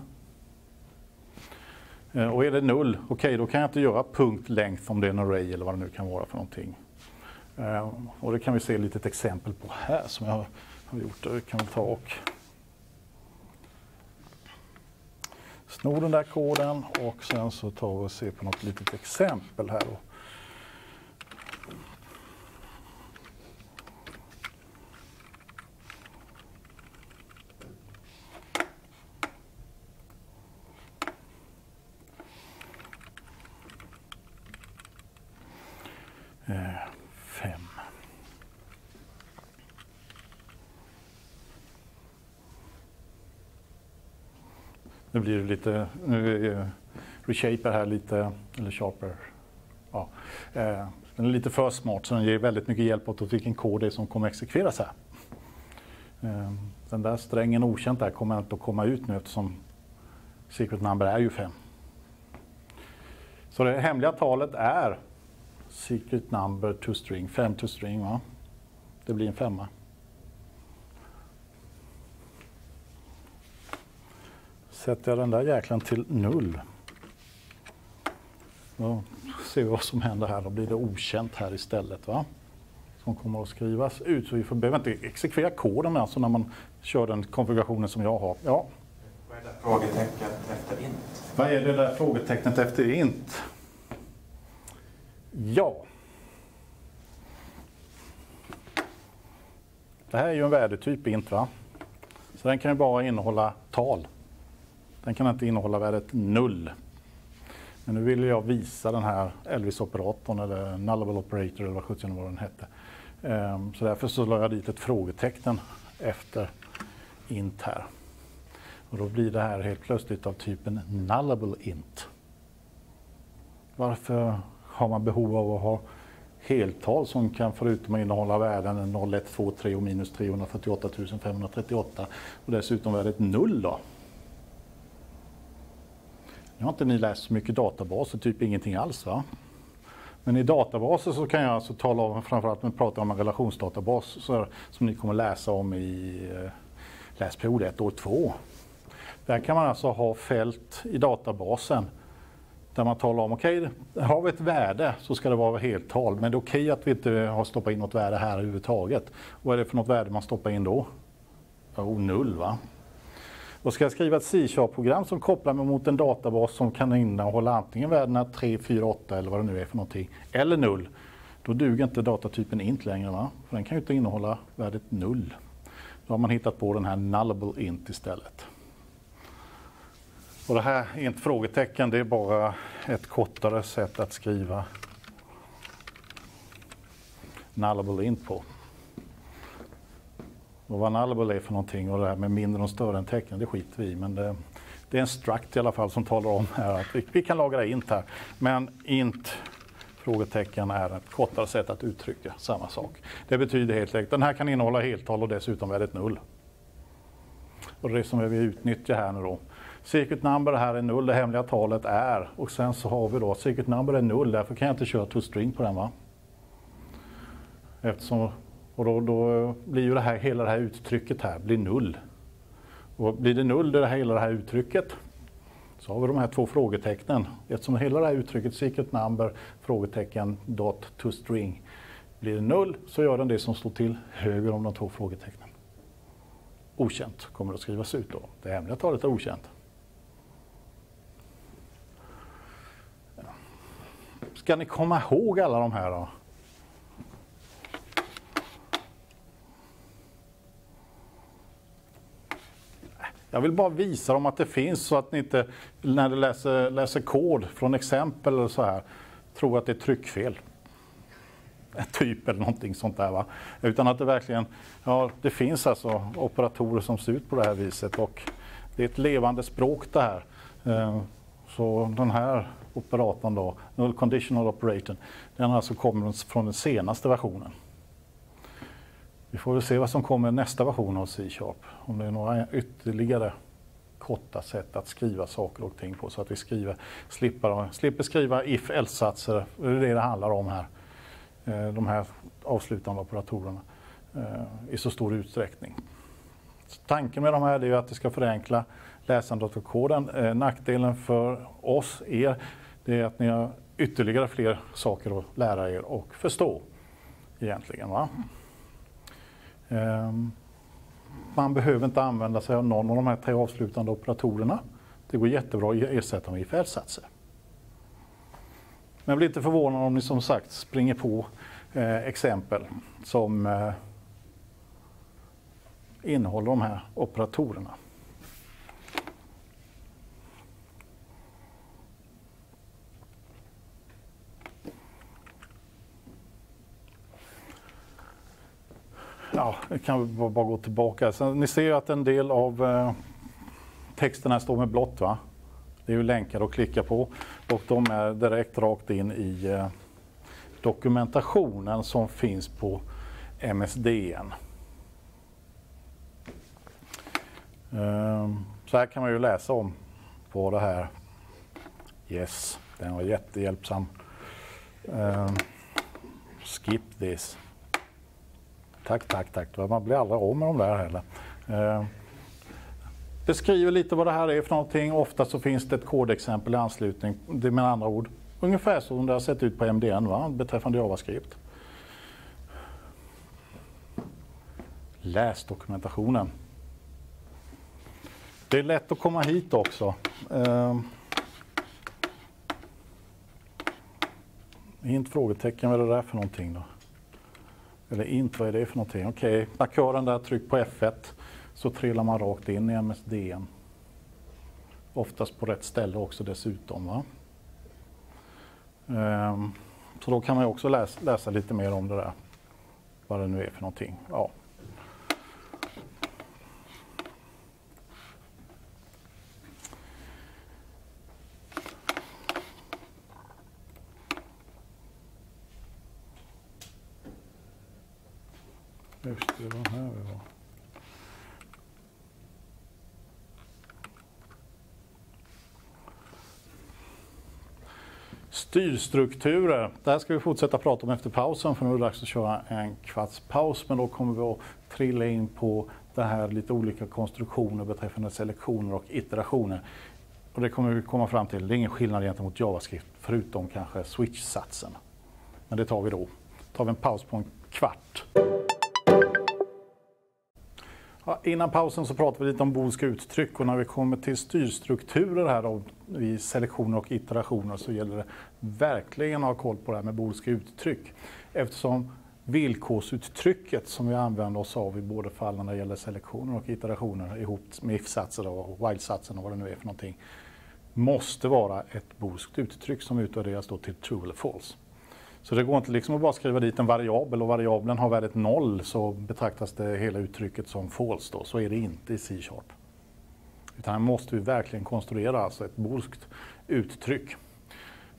Eh, Och är det null, okej då kan jag inte göra punkt length om det är en array eller vad det nu kan vara för någonting. Eh, Och det kan vi se ett litet exempel på här som jag har gjort. Det kan vi ta och snor den där koden och sen så tar vi och ser på något litet exempel här. Då. Yeah fem. Nu blir det lite, nu är reshaper här lite, eller sharper. Ja. Eh, den är lite för smart så den ger väldigt mycket hjälp åt vilken kod det är som kommer exekveras här. Eh, den där strängen okänt där kommer inte att komma ut nu eftersom secret number är ju 5. Så det hemliga talet är secret number to string, 5 to string. Va? Det blir en femma. Sätter jag den där jäklan till null. Då ser vi vad som händer här. Då blir det okänt här istället. Va? Som kommer att skrivas ut. Så vi får, behöver inte exekvera koden alltså när man kör den konfigurationen som jag har. Ja. Vad är det frågetecknet efter int? Vad är det där frågetecknet efter int? Ja. Det här är ju en värdetyp int va? Så den kan ju bara innehålla tal. Den kan inte innehålla värdet null. Men nu vill jag visa den här Elvis-operatorn eller nullable operator eller vad sjutton var den hette. Ehm, så därför så la jag dit ett frågetecken efter int här. Och då blir det här helt plötsligt av typen nullable int. Varför har man behov av att ha heltal som kan förutom att innehålla värden 0, 1, 2, 3 och minus 348 538 och dessutom värdet 0 då? Nu har inte ni läst så mycket databaser, typ ingenting alls va? Men i databaser så kan jag alltså tala om, framförallt när vi pratar om en relationsdatabas så som ni kommer läsa om i eh, läsperiod 1 år 2. Där kan man alltså ha fält i databasen där man talar om, okej, okay, har vi ett värde så ska det vara heltal, men det är okej okay att vi inte har stoppat in något värde här överhuvudtaget. Vad är det för något värde man stoppar in då? Oh, null va? Då ska jag skriva ett C-sharp-program som kopplar mig mot en databas som kan innehålla antingen värdena 3, 4, 8 eller vad det nu är för någonting, eller 0. Då duger inte datatypen int längre, va? för den kan ju inte innehålla värdet 0. Då har man hittat på den här nullable int istället. Och det här är inte frågetecken, det är bara ett kortare sätt att skriva nullable int på. Och vad nullable är för någonting och det här med mindre och större än tecken, det skiter vi i. Men det, Det är en struct i alla fall som talar om här att vi, vi kan lagra int här. Men int frågetecken är ett kortare sätt att uttrycka samma sak. Det betyder helt enkelt, den här kan innehålla heltal och dessutom väldigt null. Och det är det som vi utnyttjar här nu då. Secret number här är null, det hemliga talet är. Och sen så har vi då secret number är null, därför kan jag inte köra toString på den va. Eftersom, och då, då blir ju det här, hela det här uttrycket här blir null. Och blir det null, det här, hela det här uttrycket, så har vi de här två frågetecknen. Eftersom hela det här uttrycket secret number, frågetecken, dot, to string, blir det null så gör den det som står till höger om de två frågetecknen. Okänt kommer att skrivas ut då. Det hemliga talet är okänt. Ska ni komma ihåg alla de här då? Jag vill bara visa dem att det finns så att ni inte när ni läser, läser kod från exempel eller så här tror att det är tryckfel. [laughs] Typ eller någonting sånt där. Va? Utan att det verkligen, ja det finns alltså operatorer som ser ut på det här viset och det är ett levande språk det här. Eh, så den här operatorn då, Null Conditional Operator, den alltså kommer från den senaste versionen. Vi får väl se vad som kommer nästa version av C-sharp. Om det är några ytterligare korta sätt att skriva saker och ting på så att vi skriver, slipper, slipper skriva if-else-satser. Det är det det handlar om här. Eh, de här avslutande operatorerna eh, i så stor utsträckning. Så tanken med de här är ju att det ska förenkla läsandet av koden. Eh, nackdelen för oss, er, det är att ni har ytterligare fler saker att lära er och förstå egentligen. Va? Ehm, man behöver inte använda sig av någon av de här tre avslutande operatorerna. Det går jättebra att ersätta med ifärdsatser. Men bli inte förvånad om ni som sagt springer på eh, exempel som eh, innehåller de här operatorerna. Ja, kan vi bara gå tillbaka. Så ni ser ju att en del av eh, texterna står med blått. Va? Det är ju länkar att klicka på och de är direkt rakt in i eh, dokumentationen som finns på MSDN. Ehm, så här kan man ju läsa om på det här. Yes, den var jättehjälpsam. Ehm, skip this. Tack, tack, tack. Man blir aldrig av med de där heller. Eh, beskriver lite vad det här är för någonting. Ofta så finns det ett kodexempel i anslutning. Det är med andra ord ungefär som det har sett ut på MDN va? beträffande JavaScript. Läs dokumentationen. Det är lätt att komma hit också. Eh, inte frågetecken, vad är det där för någonting då? Eller inte, vad är det för någonting? Okej, okay. markören där, tryck på F1 så trillar man rakt in i MSDN. Oftast på rätt ställe också dessutom. Va? Ehm, så då kan man också läsa, läsa, lite mer om det där. Vad det nu är för någonting. Ja. Just det, var här vi var. Styrstrukturer. Det här ska vi fortsätta prata om efter pausen för nu är det dags att köra en kvarts paus. Men då kommer vi att trilla in på det här lite olika konstruktioner beträffande selektioner och iterationer. Och det kommer vi komma fram till. Det är ingen skillnad gentemot JavaScript förutom kanske switch-satsen. Men det tar vi då. Då tar vi en paus på en kvart. Ja, innan pausen så pratade vi lite om boolska uttryck och när vi kommer till styrstrukturer här då, i selektioner och iterationer så gäller det verkligen att ha koll på det här med boolska uttryck. Eftersom villkorsuttrycket som vi använder oss av i båda fallen när det gäller selektioner och iterationer ihop med if-satser och while-satsen och vad det nu är för någonting måste vara ett boolskt uttryck som utvärderas då till true eller false. Så det går inte liksom att bara skriva dit en variabel och variabeln har värdet noll, så betraktas det hela uttrycket som false då. Så är det inte i C-sharp. Utan här måste vi verkligen konstruera alltså ett boolskt uttryck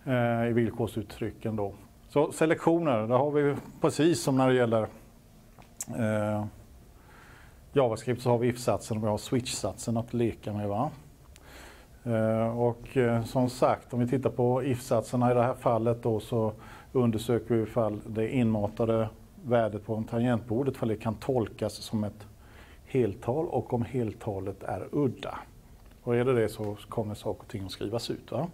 eh, i villkorsuttrycken. Då. Så selektioner, där har vi precis som när det gäller eh, JavaScript så har vi if-satsen och vi har switch-satsen att leka med. Va? Eh, och eh, som sagt, om vi tittar på if-satserna i det här fallet då så undersöker vi ifall det inmatade värdet på tangentbordet för det kan tolkas som ett heltal och om heltalet är udda. Och är det det så kommer saker och ting att skrivas ut. Va?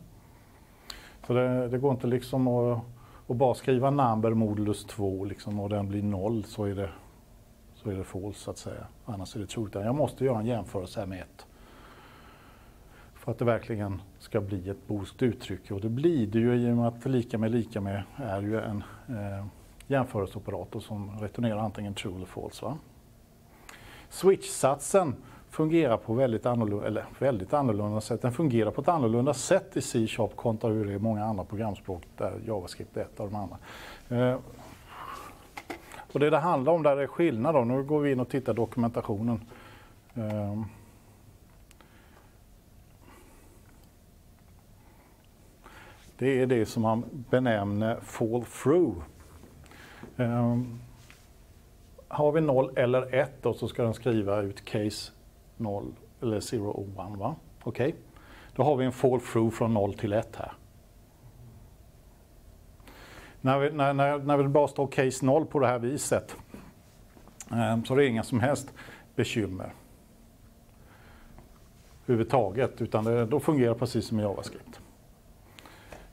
Så det, det går inte liksom att, att, bara skriva number modulus 2 liksom, och den blir noll så är det, så är det false så att säga. Annars är det troligt. Jag måste göra en jämförelse här med 1. För att det verkligen ska bli ett boost uttryck. Och det blir det ju i och med att lika med lika med är ju en eh, jämförelseoperator som returnerar antingen true eller false. Va? Switch-satsen fungerar på väldigt annorlunda, eller väldigt annorlunda sätt. Den fungerar på ett annorlunda sätt i C-sharp kontra hur det är i många andra programspråk där JavaScript är ett av de andra. Eh, och det det handlar om där är skillnad. Då. Nu går vi in och tittar dokumentationen. Eh, det är det som man benämner fall through. Um, har vi 0 eller 1 då så ska den skriva ut case 0 eller 0 och 1. Okej, okay. då har vi en fall through från 0 till 1 här. När vi, när, när, när det bara står case 0 på det här viset um, så är det inga som helst bekymmer överhuvudtaget utan det, då fungerar det precis som i JavaScript.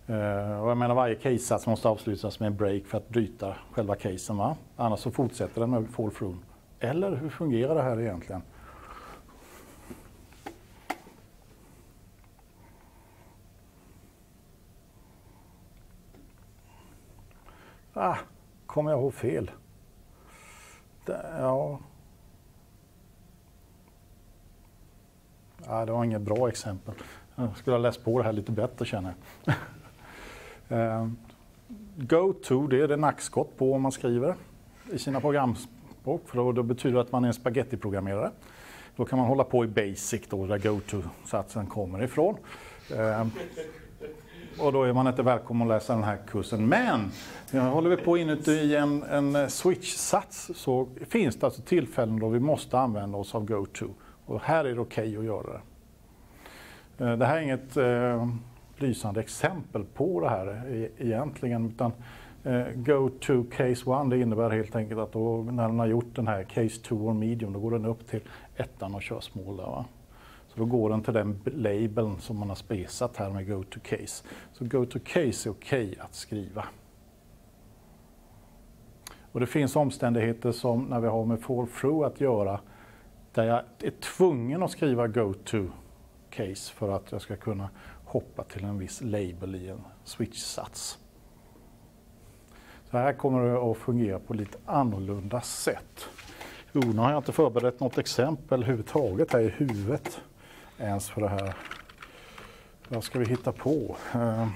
Eh, och jag menar varje case-sats alltså måste avslutas med en break för att bryta själva casen. Va? Annars så fortsätter den med fall through. Eller hur fungerar det här egentligen? Ah, kommer jag ihåg fel? Det, ja. Ah, det var inget bra exempel. Jag skulle ha läst på det här lite bättre känner jag. [laughs] Eh, Go-to, det är det nackskott på om man skriver i sina programspråk. För då, då betyder det att man är en spagettiprogrammerare. Då kan man hålla på i basic då, där go-to-satsen kommer ifrån. Eh, och då är man inte välkommen att läsa den här kursen. Men håller vi på inuti en, en switch-sats så finns det alltså tillfällen då vi måste använda oss av go-to. Och här är det okej okay att göra det. Eh, det här är inget eh, lysande exempel på det här e-, egentligen. Utan, eh, go to case one det innebär helt enkelt att då, när den har gjort den här case 2 or medium då går den upp till ettan och kör small. Där, va? Så då går den till den labeln som man har spesat här med go to case. Så go to case är okej okay att skriva. Och det finns omständigheter som när vi har med fall through att göra där jag är tvungen att skriva go to case för att jag ska kunna hoppa till en viss label i en switch-sats. Så här kommer det att fungera på lite annorlunda sätt. Jo, nu har jag inte förberett något exempel överhuvudtaget här i huvudet ens för det här. Vad ska vi hitta på? Ehm.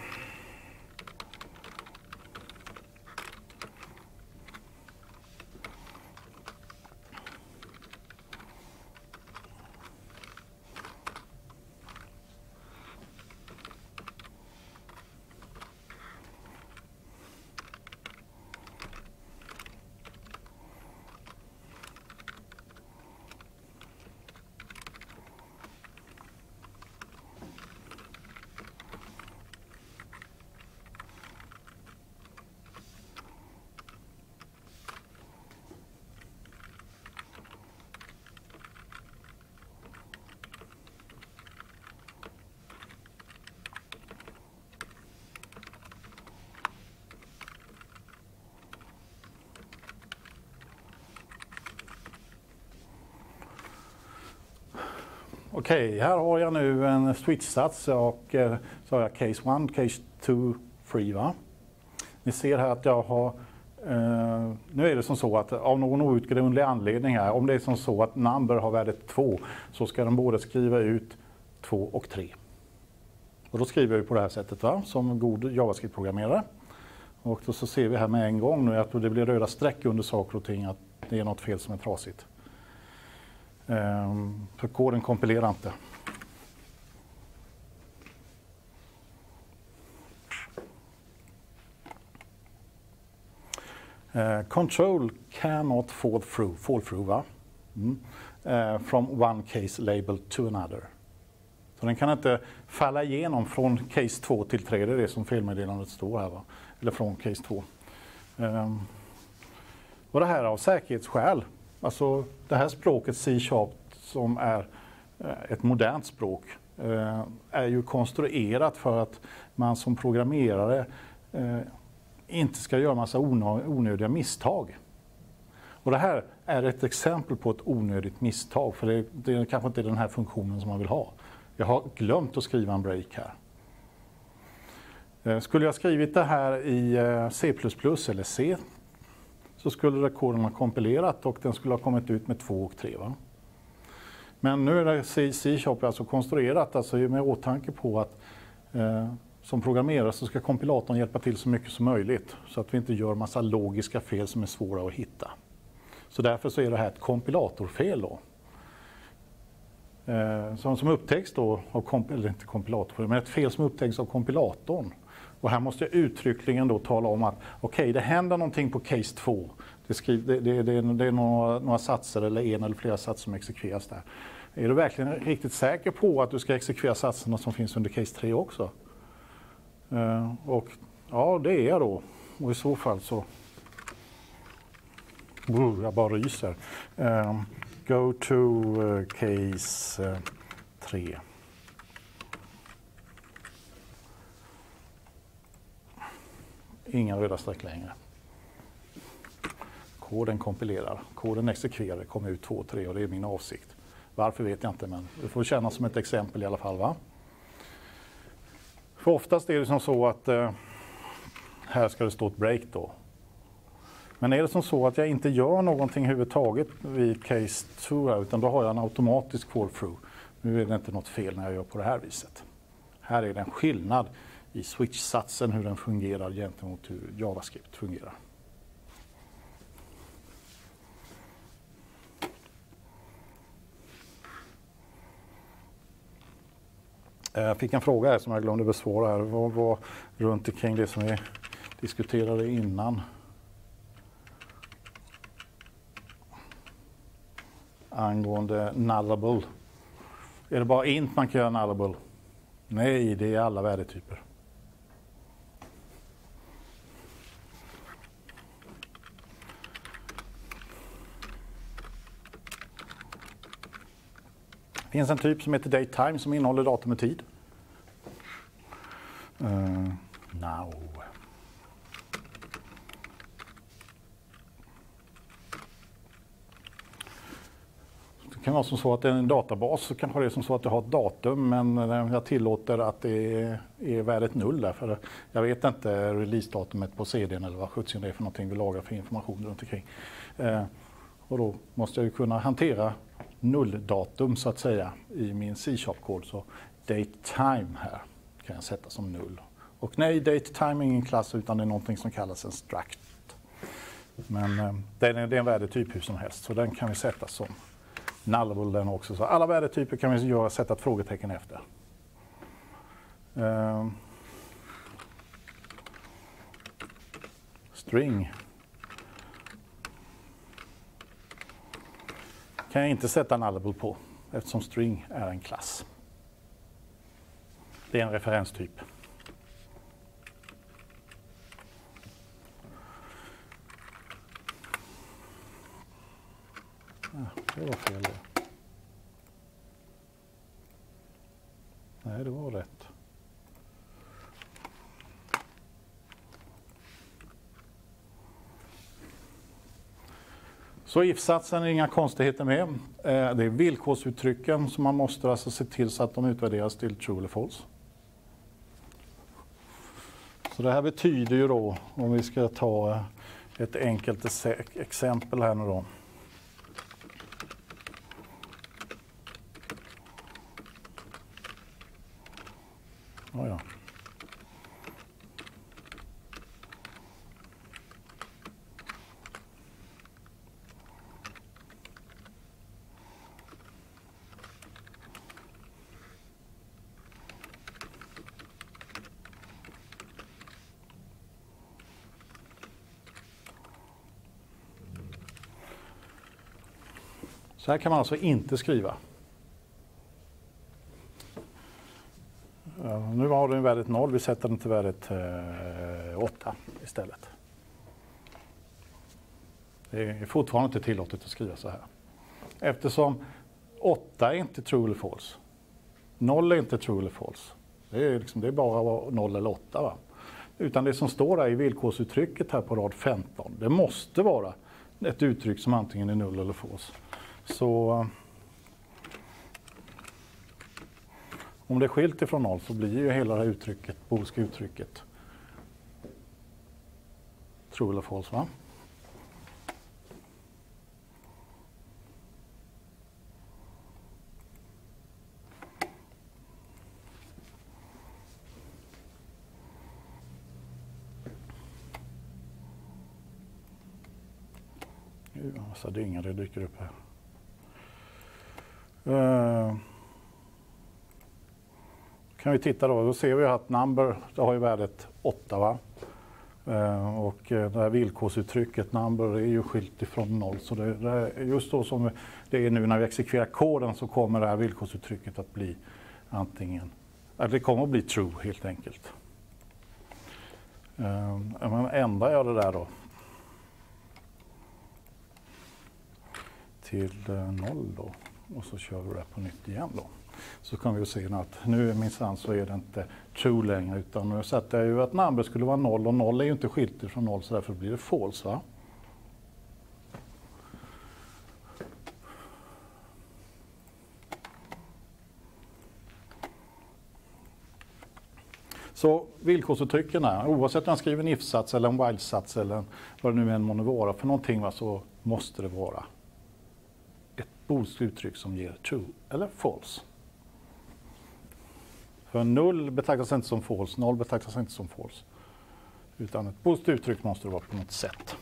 Okej, okay, här har jag nu en switchsats och eh, så har jag case 1, case 2, free. Va? Ni ser här att jag har eh, nu är det som så att av någon outgrundlig anledning här, om det är som så att number har värdet 2 så ska den både skriva ut 2 och 3. Och då skriver vi på det här sättet va? som god JavaScript-programmerare. Och då så ser vi här med en gång nu att det blir röda streck under saker och ting, att det är något fel som är trasigt. Ehm, för koden kompilerar inte. Uh, control cannot fall through, fall through va? Mm. Uh, from one case label to another. Så den kan inte falla igenom från case 2 till 3, det är det som felmeddelandet står här. Va? Eller från case 2. Um, och det här av säkerhetsskäl. Alltså det här språket C-sharp som är eh, ett modernt språk eh, är ju konstruerat för att man som programmerare eh, inte ska göra massa onödiga misstag. Och det här är ett exempel på ett onödigt misstag för det, det kanske inte är den här funktionen som man vill ha. Jag har glömt att skriva en break här. Skulle jag skrivit det här i C++ eller C så skulle koden ha kompilerat och den skulle ha kommit ut med 2 och 3. Va? Men nu är C-sharp alltså konstruerat alltså med åtanke på att eh, som programmerare så ska kompilatorn hjälpa till så mycket som möjligt så att vi inte gör massa logiska fel som är svåra att hitta. Så därför så är det här ett kompilatorfel. Då. Eh, som, som upptäcks då av komp eller inte kompilatorfel, men ett fel som upptäcks av kompilatorn. Och här måste jag uttryckligen då tala om att okej, okay, det händer någonting på case 2. Det, skriv, det, det, det, det är några, några satser eller en eller flera satser som exekveras där. Är du verkligen riktigt säker på att du ska exekvera satserna som finns under case 3 också? Uh, och ja, det är jag då. Och i så fall så... Uh, jag bara ryser. Uh, go to uh, case 3. Inga röda streck längre. Koden kompilerar, koden exekverar, kommer ut 2 3 och det är min avsikt. Varför vet jag inte, men det får kännas som ett exempel i alla fall. va? För oftast är det som så att eh, här ska det stå ett break då. Men är det som så att jag inte gör någonting överhuvudtaget vid case 2 utan då har jag en automatisk fall through. Nu är det inte något fel när jag gör på det här viset. Här är det en skillnad i switch-satsen hur den fungerar gentemot hur JavaScript fungerar. Eh, jag fick en fråga här som jag glömde besvara. Här. Vad var runt omkring det som vi diskuterade innan? Angående nullable. Är det bara int man kan göra nullable? Nej, det är alla värdetyper. Det finns en typ som heter datetime som innehåller datum och tid. Eh, uh, now. Det kan vara som så att det är en databas så kanske det är som så att du har ett datum men eh, jag tillåter att det är, är värdet null därför jag vet inte releasedatumet på CDn eller vad sjutton det är för någonting vi lagrar för information runt omkring. Eh, och då måste jag ju kunna hantera nulldatum så att säga i min C-sharp-kod. Så date time här kan jag sätta som null. Och nej, date time är ingen klass utan det är någonting som kallas en struct. Men eh, det, är, det är en värdetyp hur som helst så den kan vi sätta som nullable den också. Så alla värdetyper kan vi göra, sätta ett frågetecken efter. Eh, string kan jag inte sätta nullable på eftersom string är en klass. Det är en referenstyp. Ja, det var fel det. Nej, det var rätt. Så if-satsen är inga konstigheter med. Eh, det är villkorsuttrycken som man måste alltså se till så att de utvärderas till true eller false. Så det här betyder ju då, om vi ska ta ett enkelt exempel här nu då. Så här kan man alltså inte skriva. Ja, nu har den värdet 0, vi sätter den till värdet eh, 8 istället. Det är fortfarande inte tillåtet att skriva så här. Eftersom 8 är inte true eller false. 0 är inte true eller false. Det är, liksom, det är bara 0 eller 8. Va? Utan det som står där i villkorsuttrycket här på rad 15, det måste vara ett uttryck som antingen är null eller false. Så om det är skilt ifrån noll så blir ju hela det här uttrycket, boska uttrycket, true eller false. Va? Gud, massa dyngar det dyker upp här. Uh, kan vi titta då, då ser vi att number det har ju värdet 8. Va? Eh, och eh, det här villkorsuttrycket number är ju skilt ifrån 0. Så det, det just då som det är nu när vi exekverar koden så kommer det här villkorsuttrycket att bli antingen, eller det kommer att bli true helt enkelt. Men ändrar jag det där då till 0 då och så kör vi det på nytt igen då. Så kan vi se att nu minsann så är det inte true längre utan nu sätter jag ju att number skulle vara 0 och 0 är ju inte skilt ifrån 0 så därför blir det false. Va? Så villkorsuttrycken är, oavsett om jag skriver en if-sats eller en while-sats eller vad det nu än må vara för någonting va, så måste det vara uttryck som ger true eller false. För null betraktas inte som false, noll betraktas inte som false. Utan ett positivt uttryck måste det vara på något sätt.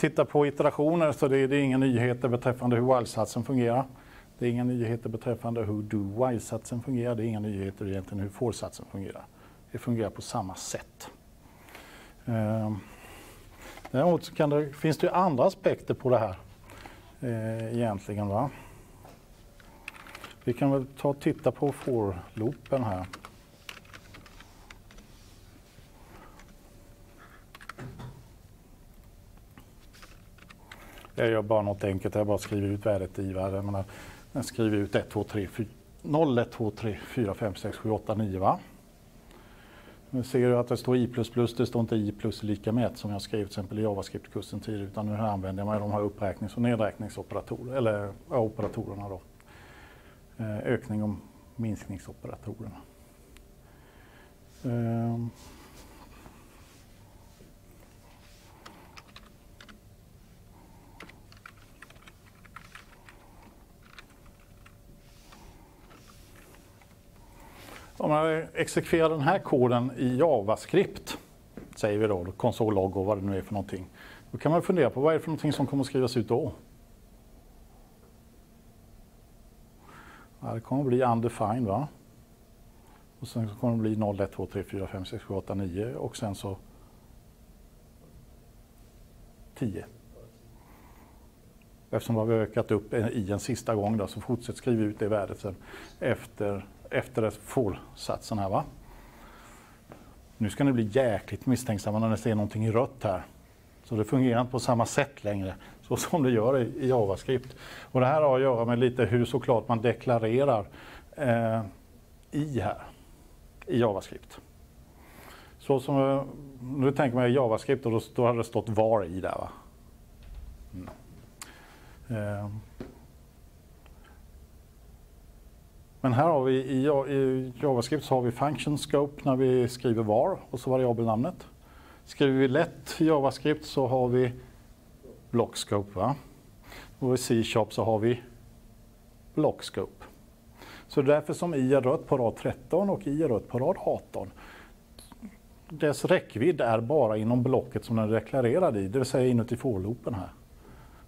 Tittar på iterationer så är det inga nyheter beträffande hur while-satsen fungerar. Det är inga nyheter beträffande hur do-while-satsen fungerar. Det är inga nyheter egentligen hur for-satsen fungerar. Det fungerar på samma sätt. Ehm, däremot kan det, finns det andra aspekter på det här eh, egentligen. Va? Vi kan väl ta och titta på for-loopen här. Jag gör bara något enkelt, jag bara skriver ut värdet i värdet. Jag, jag skriver ut 1, 2, 3, 4, 0, 1, 2, 3, 4, 5, 6, 7, 8, 9 va? Nu ser du att det står i++, det står inte i plus lika med 1 som jag skrev till exempel i JavaScript-kursen tidigare utan nu använder jag mig av de här uppräknings och nedräkningsoperatorerna, eller ja, operatorerna då. Eh, ökning och minskningsoperatorerna. Um. Om jag exekverar den här koden i JavaScript, säger vi då, konsollogg och vad det nu är för någonting. Då kan man fundera på vad är det för någonting som kommer att skrivas ut då? Ja, det kommer att bli undefined va? Och sen kommer det bli 0, 1, 2, 3, 4, 5, 6, 7, 8, 9 och sen så 10. Eftersom vi har ökat upp i en sista gång då, så fortsätt skriva ut det värdet sen efter efter for-satsen här va. Nu ska ni bli jäkligt misstänksamma när ni ser någonting i rött här. Så det fungerar inte på samma sätt längre, så som det gör i, JavaScript. Och det här har att göra med lite hur såklart man deklarerar eh, i här, i JavaScript. Så som, eh, nu tänker man i JavaScript och då, då hade det stått var i där. Va? Mm. Eh, Men här har vi i, i JavaScript så har vi function scope när vi skriver var och så variabelnamnet. Skriver vi lätt JavaScript så har vi block scope. Va? Och i C-sharp så har vi block scope. Så det är därför som i är rött på rad 13 och i är rött på rad 18. Dess räckvidd är bara inom blocket som den är deklarerad i, det vill säga inuti for-loopen här.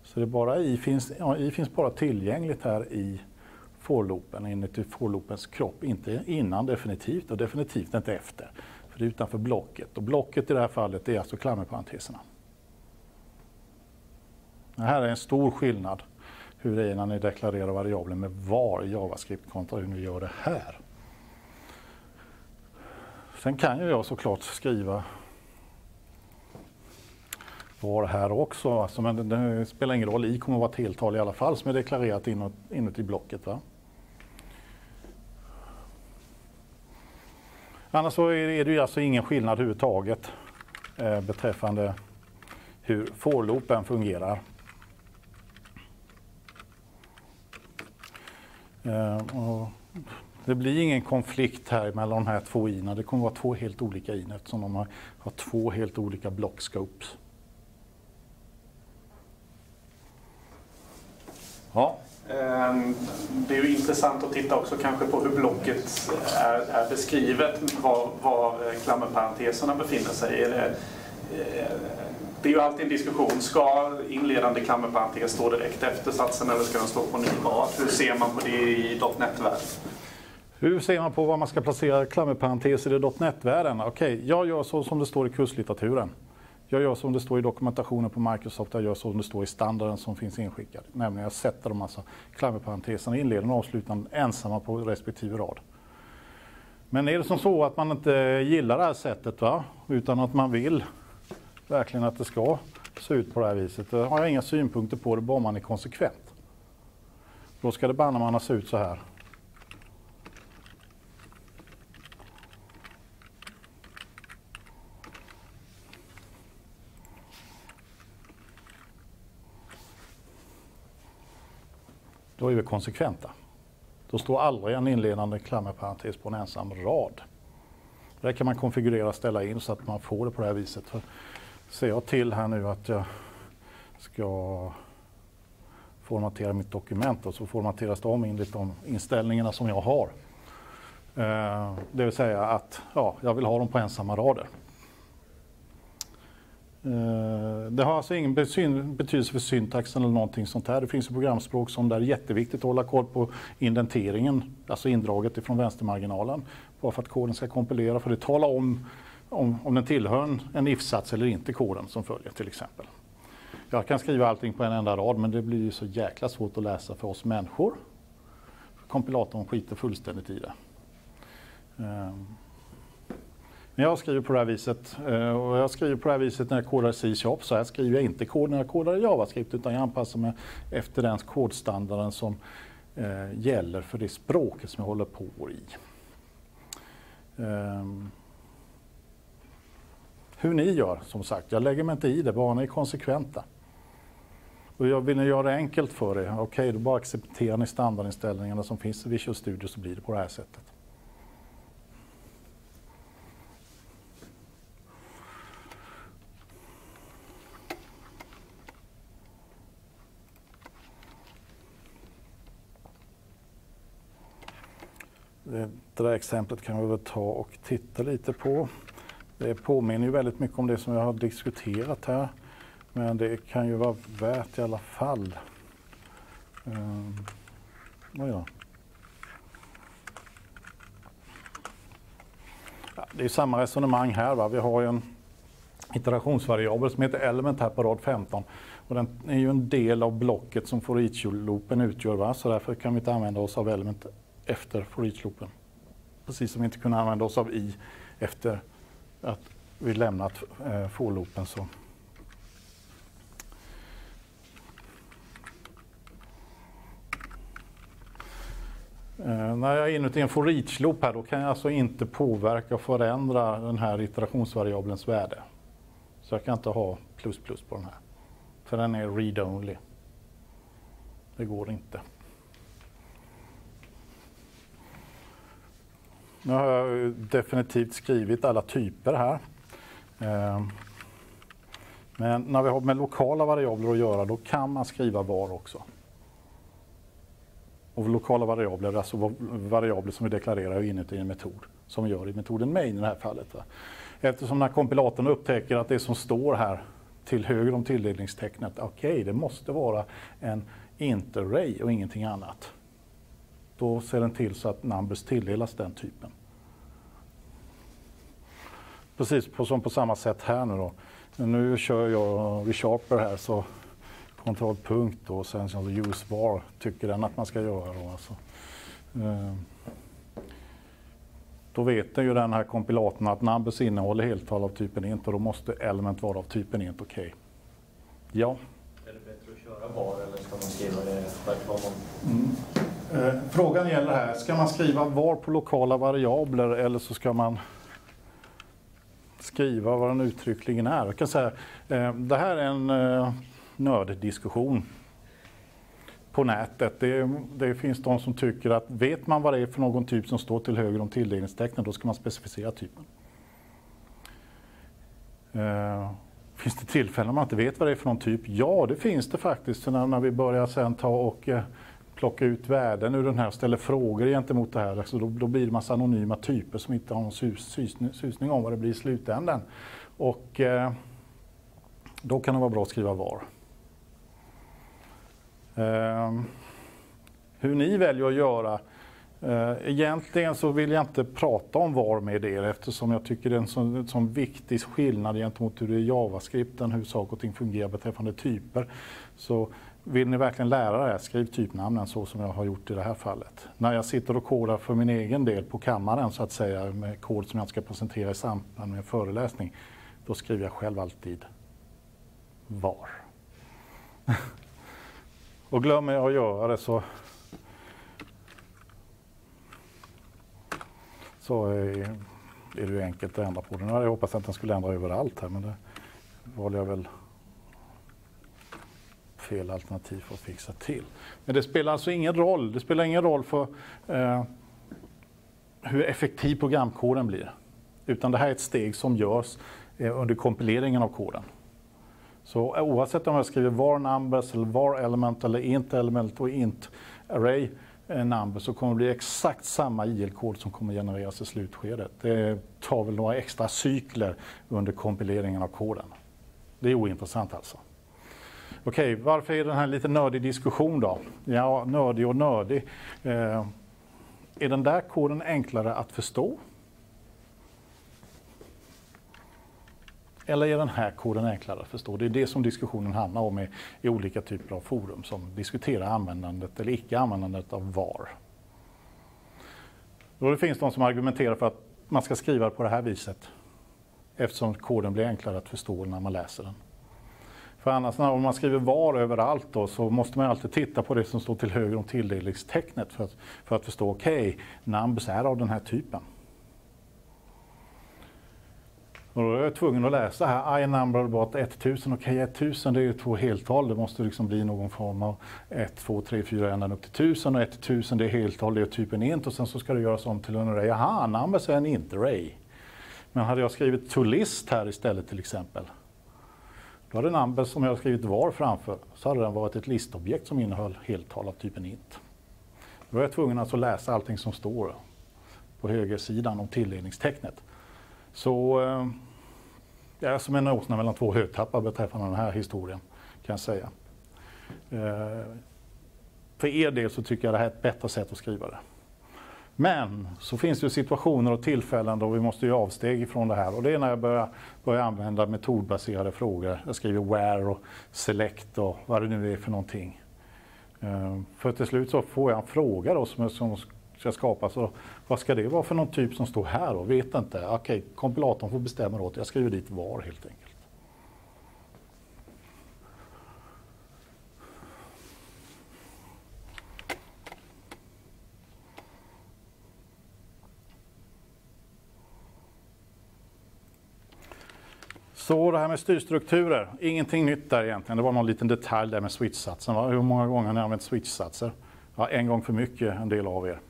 Så det är bara i, finns, ja, i finns bara tillgängligt här i for-loopen, inuti for-loopens kropp. Inte innan definitivt och definitivt inte efter. För det är utanför blocket. Och blocket i det här fallet är alltså klammerparenteserna. Det här är en stor skillnad hur det är när ni deklarerar variabler med var i JavaScript kontra hur ni gör det här. Sen kan ju jag såklart skriva var här också, alltså, men det spelar ingen roll. I kommer att vara ett heltal i alla fall som är deklarerat inuti blocket. Va? Annars så alltså, är det ju alltså ingen skillnad överhuvudtaget eh, beträffande hur forloopen fungerar. Eh, det blir ingen konflikt här mellan de här två ina. Det kommer vara två helt olika in eftersom de har, har två helt olika blockscopes. Ja. Ehm, det är ju intressant att titta också kanske på hur blocket är, är beskrivet, var, var eh, klammerparenteserna befinner sig. Är det, eh, det är ju alltid en diskussion. Ska inledande klammerparentes stå direkt efter satsen eller ska den stå på ny rad? Hur ser man på det i .NET-världen? Hur ser man på var man ska placera klammerparenteser i .NET-världen? Okej, okay, jag gör så som det står i kurslitteraturen. Jag gör som det står i dokumentationen på Microsoft, jag gör som det står i standarden som finns inskickad. Nämligen jag sätter de alltså klammerparenteserna inledande och avslutande ensamma på respektive rad. Men är det som så att man inte gillar det här sättet, va? utan att man vill verkligen att det ska se ut på det här viset, då har jag inga synpunkter på det, bara man är konsekvent. Då ska det banne man se ut så här. Då är vi konsekventa. Då står aldrig en inledande klammerparentes på en ensam rad. Det kan man konfigurera och ställa in så att man får det på det här viset. För ser jag till här nu att jag ska formatera mitt dokument och så formateras det om enligt de inställningarna som jag har. Eh, det vill säga att ja, jag vill ha dem på ensamma rader. Eh, det har alltså ingen betydelse för syntaxen eller någonting sånt här. Det finns ju programspråk som där är jätteviktigt att hålla koll på indenteringen, alltså indraget ifrån vänstermarginalen, bara för att koden ska kompilera, för det talar om om, om den tillhör en, en if-sats eller inte, koden som följer till exempel. Jag kan skriva allting på en enda rad, men det blir ju så jäkla svårt att läsa för oss människor. Kompilatorn skiter fullständigt i det. Um. Men jag skriver på det här viset eh, och jag skriver på det här viset när jag kodar C-sharp. Så här skriver jag inte kod när jag kodar JavaScript utan jag anpassar mig efter den kodstandarden som eh, gäller för det språket som jag håller på i. Um, hur ni gör, som sagt, jag lägger mig inte i det, bara ni är konsekventa. Och jag vill göra det enkelt för er, okej, okay, då bara accepterar ni standardinställningarna som finns i Visual Studio så blir det på det här sättet. Det där exemplet kan vi väl ta och titta lite på. Det påminner ju väldigt mycket om det som jag har diskuterat här. Men det kan ju vara värt i alla fall. Ehm, um, ja. Ja, det är samma resonemang här. Va? Vi har ju en iterationsvariabel som heter element här på rad 15. Och den är ju en del av blocket som for each-loopen utgör. Va? Så därför kan vi inte använda oss av element efter for each-loopen. Precis som vi inte kunde använda oss av i efter att vi lämnat eh, for-loopen så Eh, när jag är inuti en for each-loop här då kan jag alltså inte påverka och förändra den här iterationsvariabelns värde. Så jag kan inte ha plus plus på den här. För den är read-only. Det går inte. Nu har jag definitivt skrivit alla typer här. Ehm, men när vi har med lokala variabler att göra då kan man skriva var också. Och lokala variabler är alltså variabler som vi deklarerar inuti en metod, som vi gör i metoden main i det här fallet. Eftersom när kompilatorn upptäcker att det som står här till höger om tilldelningstecknet, okej, okay, det måste vara en interray och ingenting annat. Då ser den till så att numbers tilldelas den typen. Precis på, som på samma sätt här nu då. Nu kör jag ReSharper här så kontrollpunkt och sen så use var tycker den att man ska göra. Då, alltså. Ehm. Då vet den ju den här kompilatorn att numbers innehåller heltal av typen int och då måste element vara av typen int. Okej. Okay. Ja. Är det bättre att köra var eller ska man skriva det tvärtom? Mm. Eh, frågan gäller här, ska man skriva var på lokala variabler eller så ska man skriva vad den uttryckligen är. Jag kan säga, eh, det här är en eh, nörddiskussion på nätet. Det, det, finns de som tycker att vet man vad det är för någon typ som står till höger om tilldelningstecknet, då ska man specificera typen. Uh, finns det tillfällen man inte vet vad det är för någon typ? Ja, det finns det faktiskt. När, när vi börjar sen ta och uh, plocka ut värden ur den här och ställer frågor gentemot det här, alltså då, då blir det massa anonyma typer som inte har någon sus, susning, susning om vad det blir i slutändan. Och eh, då kan det vara bra att skriva var. Eh, hur ni väljer att göra. Eh, egentligen så vill jag inte prata om VAR med er eftersom jag tycker det är en sån, sån viktig skillnad gentemot hur det är i JavaScripten, hur saker och ting fungerar beträffande typer. Så vill ni verkligen lära er, skriv typnamnen så som jag har gjort i det här fallet. När jag sitter och kodar för min egen del på kammaren så att säga med kod som jag ska presentera i samband med en föreläsning, då skriver jag själv alltid VAR. [laughs] Och glömmer jag att göra det så så är, det ju enkelt att ändra på det. Nu hade jag hoppats att den skulle ändra överallt här men det valde jag väl fel alternativ för att fixa till. Men det spelar alltså ingen roll. Det spelar ingen roll för eh, hur effektiv programkoden blir. Utan det här är ett steg som görs eh, under kompileringen av koden. Så oavsett om jag skriver var numbers eller var element eller int element och int array eh, number så kommer det bli exakt samma IL-kod som kommer genereras i slutskedet. Det tar väl några extra cykler under kompileringen av koden. Det är ointressant alltså. Okej, okay, varför är den här lite nördig diskussion då? Ja, nördig och nördig. Eh, är den där koden enklare att förstå? Eller är den här koden enklare att förstå? Det är det som diskussionen handlar om i, i olika typer av forum som diskuterar användandet eller icke användandet av VAR. Då det finns de som argumenterar för att man ska skriva det på det här viset eftersom koden blir enklare att förstå när man läser den. För annars om man skriver VAR överallt då, så måste man alltid titta på det som står till höger om tilldelningstecknet för att, för att förstå, okej, okay, numbers är av den här typen. Och då är jag tvungen att läsa här, I number about 1000, okej okay, 1000 det är ju två heltal, det måste liksom bli någon form av 1, 2, 3, 4 ända upp till 1000 och 1000 det är heltal, det är typen int och sen så ska det göras om till en array. Jaha, numbers är en int-array. Men hade jag skrivit to list här istället till exempel, då hade namnet som jag skrivit var framför, så hade den varit ett listobjekt som innehöll heltal av typen int. Då var jag tvungen alltså att läsa allting som står på högersidan om tilldelningstecknet. Så eh, jag är som en åsna mellan två hötappar beträffande den här historien, kan jag säga. Eh, för er del så tycker jag det här är ett bättre sätt att skriva det. Men så finns det situationer och tillfällen då vi måste göra avsteg ifrån det här och det är när jag börjar, börjar använda metodbaserade frågor. Jag skriver where och select och vad det nu är för någonting. Ehm, för till slut så får jag en fråga då som, som ska skapas. Och vad ska det vara för någon typ som står här då? Vet inte. Okej, kompilatorn får bestämma åt. Jag skriver dit var helt enkelt. Så det här med styrstrukturer, ingenting nytt där egentligen. Det var någon liten detalj där med switchsatsen. Hur många gånger har ni använt switchsatser? Ja, en gång för mycket, en del av er.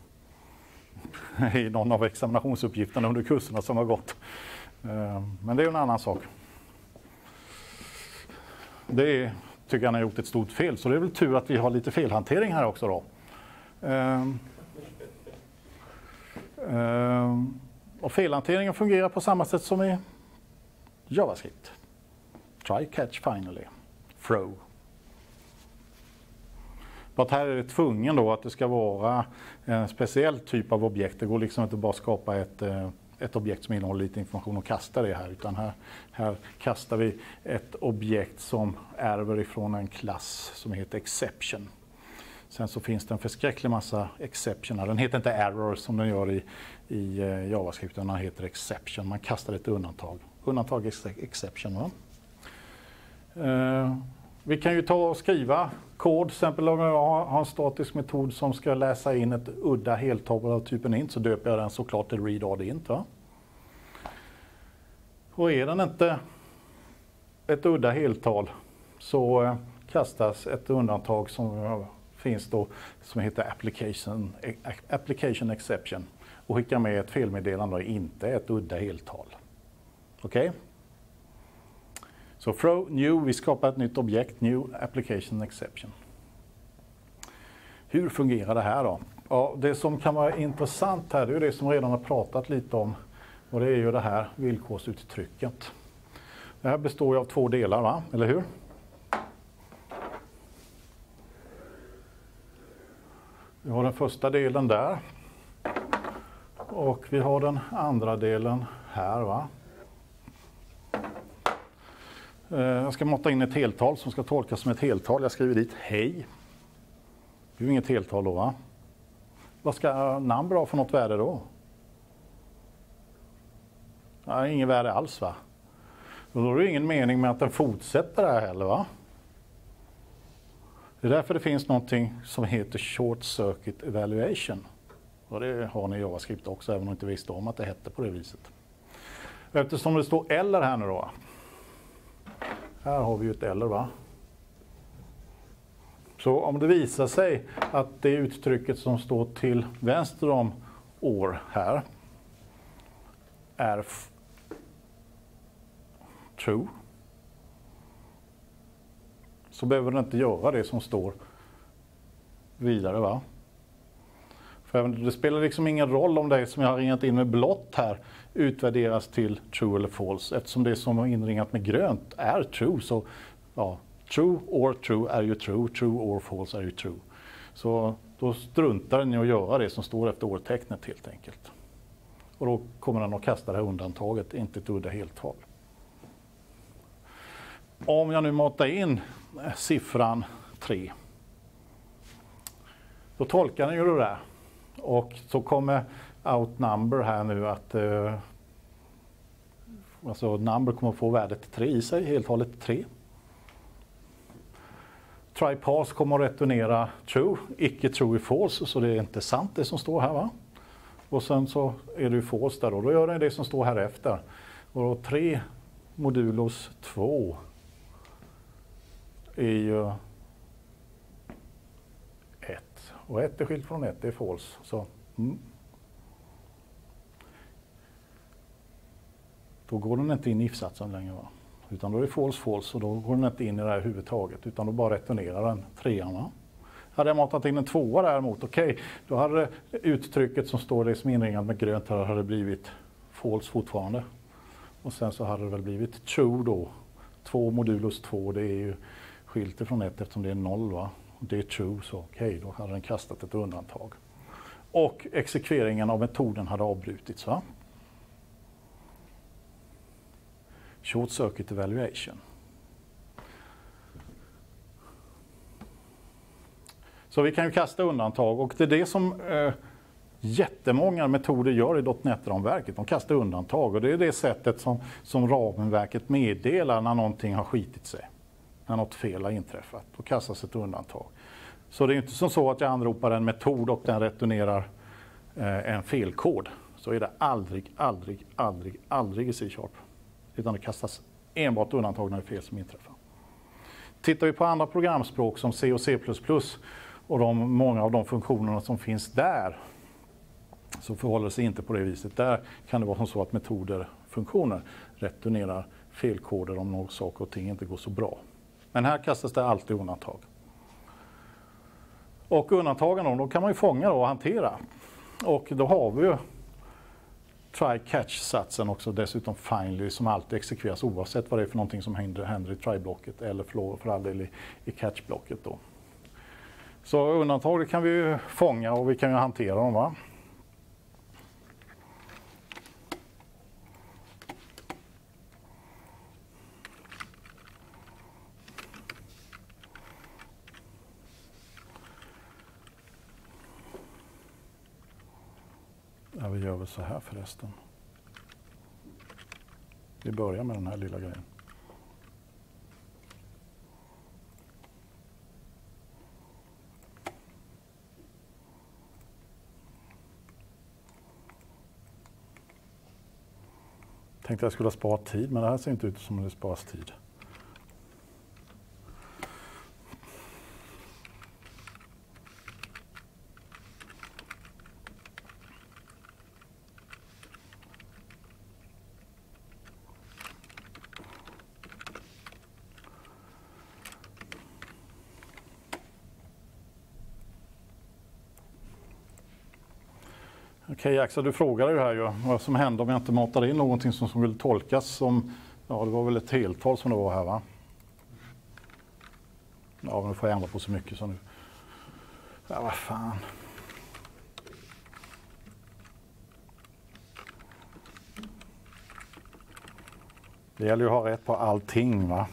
[laughs] i någon av examinationsuppgifterna under kurserna som har gått. Ehm, men det är en annan sak. Det tycker jag ni har gjort ett stort fel, så det är väl tur att vi har lite felhantering här också då. Ehm, ehm, och felhanteringen fungerar på samma sätt som i JavaScript. Try catch finally. Throw. För att här är det tvungen då att det ska vara en speciell typ av objekt. Det går liksom inte bara att skapa ett, eh, ett objekt som innehåller lite information och kasta det här. Utan här, här kastar vi ett objekt som ärver ifrån en klass som heter exception. Sen så finns det en förskräcklig massa exceptioner. Den heter inte error som den gör i, i eh, JavaScript, utan den heter exception. Man kastar ett undantag. Undantag exception. Va? Eh, vi kan ju ta och skriva kod, till exempel om jag har en statisk metod som ska läsa in ett udda heltal av typen int så döper jag den såklart till read int. Och är den inte ett udda heltal så eh, kastas ett undantag som eh, finns då som heter application, eh, application exception och skickar med ett felmeddelande, och inte ett udda heltal. Okej? Okay? Så throw new, vi skapar ett nytt objekt, new application exception. Hur fungerar det här då? Ja, det som kan vara intressant här, det är det som redan har pratat lite om och det är ju det här villkorsuttrycket. Det här består ju av två delar, va? eller hur? Vi har den första delen där. Och vi har den andra delen här. va? Eh, Jag ska mata in ett heltal som ska tolkas som ett heltal. Jag skriver dit hej. Det är ju inget heltal då va? Vad ska eh, number ha för något värde då? Ja, inget värde alls va? Och då är det ingen mening med att den fortsätter här heller va? Det är därför det finns någonting som heter Short Circuit Evaluation. Och det har ni i JavaScript också, även om ni inte visste om att det hette på det viset. Eftersom det står eller här nu då. Här har vi ju ett eller va. Så om det visar sig att det uttrycket som står till vänster om år här är true så behöver den inte göra det som står vidare. Va? För det spelar liksom ingen roll om det som jag har ringat in med blått här utvärderas till true eller false eftersom det som är inringat med grönt är true. Så ja, true or true är ju true, true or false är ju true. Så då struntar den i att göra det som står efter årtecknet helt enkelt. Och då kommer den att kasta det här undantaget, inte ett udda heltal. Om jag nu matar in eh, siffran 3. Då tolkar den ju det där. Och så kommer outnumber här nu att eh, alltså number kommer att få värdet 3 i sig, heltalet 3. Try-pass kommer att returnera true, icke true i false, så det är inte sant det som står här. va? Och sen så är det ju false där och då gör den det som står här efter. Och då 3 modulos 2 är ju 1. Och 1 är skilt från 1, det är false. Så, mm. Då går den inte in i if-satsen längre. Va? Utan då är det false, false och då går den inte in i det här huvudtaget utan då bara returnerar den trean. Va? Hade jag matat in en tvåa däremot, okej, okay, då hade uttrycket som står det som inringat med grönt här hade blivit false fortfarande. Och sen så hade det väl blivit true då. Två modulus två, det är ju skilt ifrån ett eftersom det är noll. Va? Det är true, så okej, okay, då hade den kastat ett undantag. Och exekveringen av metoden hade avbrutits. Va? Short circuit evaluation. Så vi kan ju kasta undantag och det är det som eh, jättemånga metoder gör i .NET-ramverket. De kastar undantag och det är det sättet som, som ramverket meddelar när någonting har skitit sig när något fel har inträffat. Då kastas ett undantag. Så det är inte som så att jag anropar en metod och den returnerar eh, en felkod. Så är det aldrig, aldrig, aldrig, aldrig i C-sharp. Utan det kastas enbart undantag när det är fel som inträffar. Tittar vi på andra programspråk som C och C++ och de, många av de funktionerna som finns där så förhåller det sig inte på det viset. Där kan det vara som så att metoder, funktioner returnerar felkoder om något saker och ting inte går så bra. Men här kastas det alltid undantag. Och undantagen då, då kan man ju fånga och hantera. Och då har vi ju try-catch-satsen också dessutom finally som alltid exekveras oavsett vad det är för någonting som händer, händer i try-blocket eller för, för all del i, i catch-blocket. Då. Så undantag kan vi ju fånga och vi kan ju hantera dem. Va? Ja, vi gör väl så här förresten. Vi börjar med den här lilla grejen. Tänkte jag skulle ha sparat tid, men det här ser inte ut som att det sparas tid. Okej Axel, du frågade ju här ju vad som händer om jag inte matar in någonting som skulle tolkas som, ja det var väl ett heltal som det var här va? Ja, men nu får jag ändra på så mycket så nu. Ja, vad fan. Det gäller ju att ha rätt på allting va.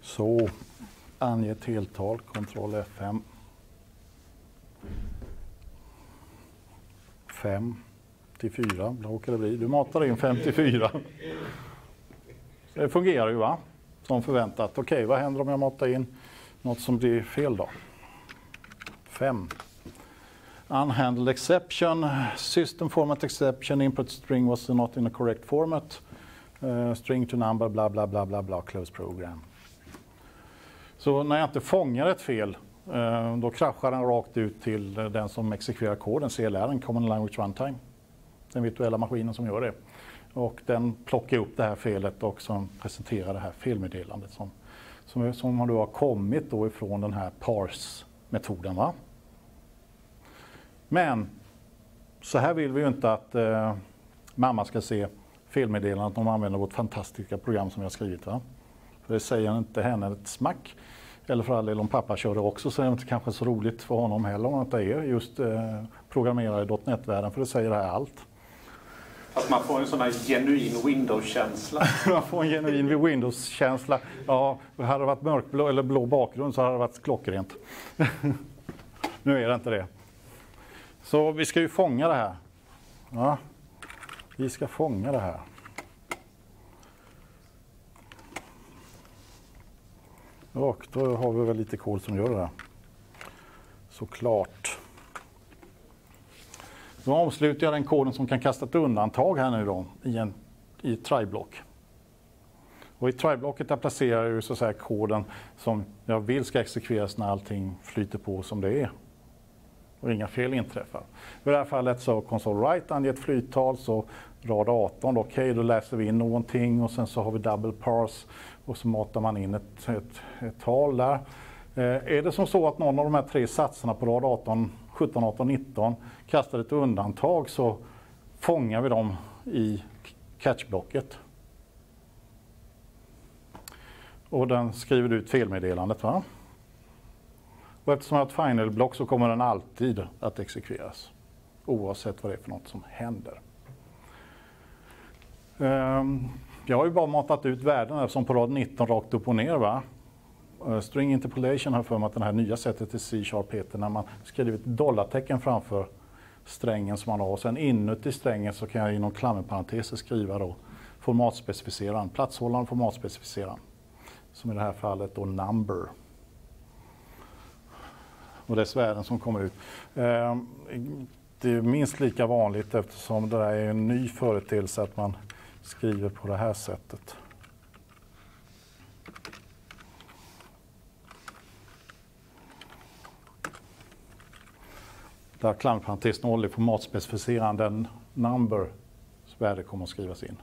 Så, ange ett heltal, kontroll F5. 5 till 4, vad råkar det bli? Du matar in 54. Det fungerar ju va? Som förväntat. Okej, okay, vad händer om jag matar in något som blir fel då? 5. Unhandled exception, system format exception, input string was not in a correct format, uh, string to number, bla bla bla bla bla, close program. Så när jag inte fångar ett fel Eh, då kraschar den rakt ut till den som exekverar koden, CLR, Common Language Runtime. Den virtuella maskinen som gör det. Och den plockar upp det här felet och som presenterar det här felmeddelandet som, som, som då har kommit då ifrån den här parse-metoden. Va? Men så här vill vi ju inte att eh, mamma ska se felmeddelandet om de använder vårt fantastiska program som vi har skrivit. Va? För det säger inte henne ett smack. Eller för all del om pappa kör det också så är det inte kanske så roligt för honom heller om det inte är just eh, programmerare i .NET-världen för det säger det här allt. Att man får en sån här genuin Windows-känsla. [laughs] man får en genuin Windows-känsla. Ja, hade det varit mörkblå eller blå bakgrund så hade det varit klockrent. [laughs] nu är det inte det. Så vi ska ju fånga det här. Ja, vi ska fånga det här. Och då har vi väl lite kod som gör det där. Såklart. Då avslutar jag den koden som kan kasta ett undantag här nu då i, en, i ett try-block. Och i try-blocket där placerar jag så att säga koden som jag vill ska exekveras när allting flyter på som det är. Och inga fel inträffar. I det här fallet så console write anger ett flyttal, så rad 18, okej okay, då läser vi in någonting och sen så har vi double parse och så matar man in ett, ett, ett tal där. Eh, är det som så att någon av de här tre satserna på rad 18, 17, 18, 19 kastar ett undantag så fångar vi dem i catchblocket. Och den skriver ut felmeddelandet. Va? Och eftersom jag har ett final-block så kommer den alltid att exekveras. Oavsett vad det är för något som händer. Um, jag har ju bara matat ut värdena som på rad 19 rakt upp och ner. Va? Eh, string interpolation har för mig att det här nya sättet till C-sharp heter när man skriver ett dollartecken framför strängen som man har och sen inuti strängen så kan jag inom klammerparenteser skriva då formatspecificeraren, platshållaren formatspecificeraren. Som i det här fallet då number. Och dess värden som kommer ut. Eh, det är minst lika vanligt eftersom det där är en ny företeelse att man skriver på det här sättet. Där klanparentes 0 är formatspecificerande number värde kommer att skrivas in.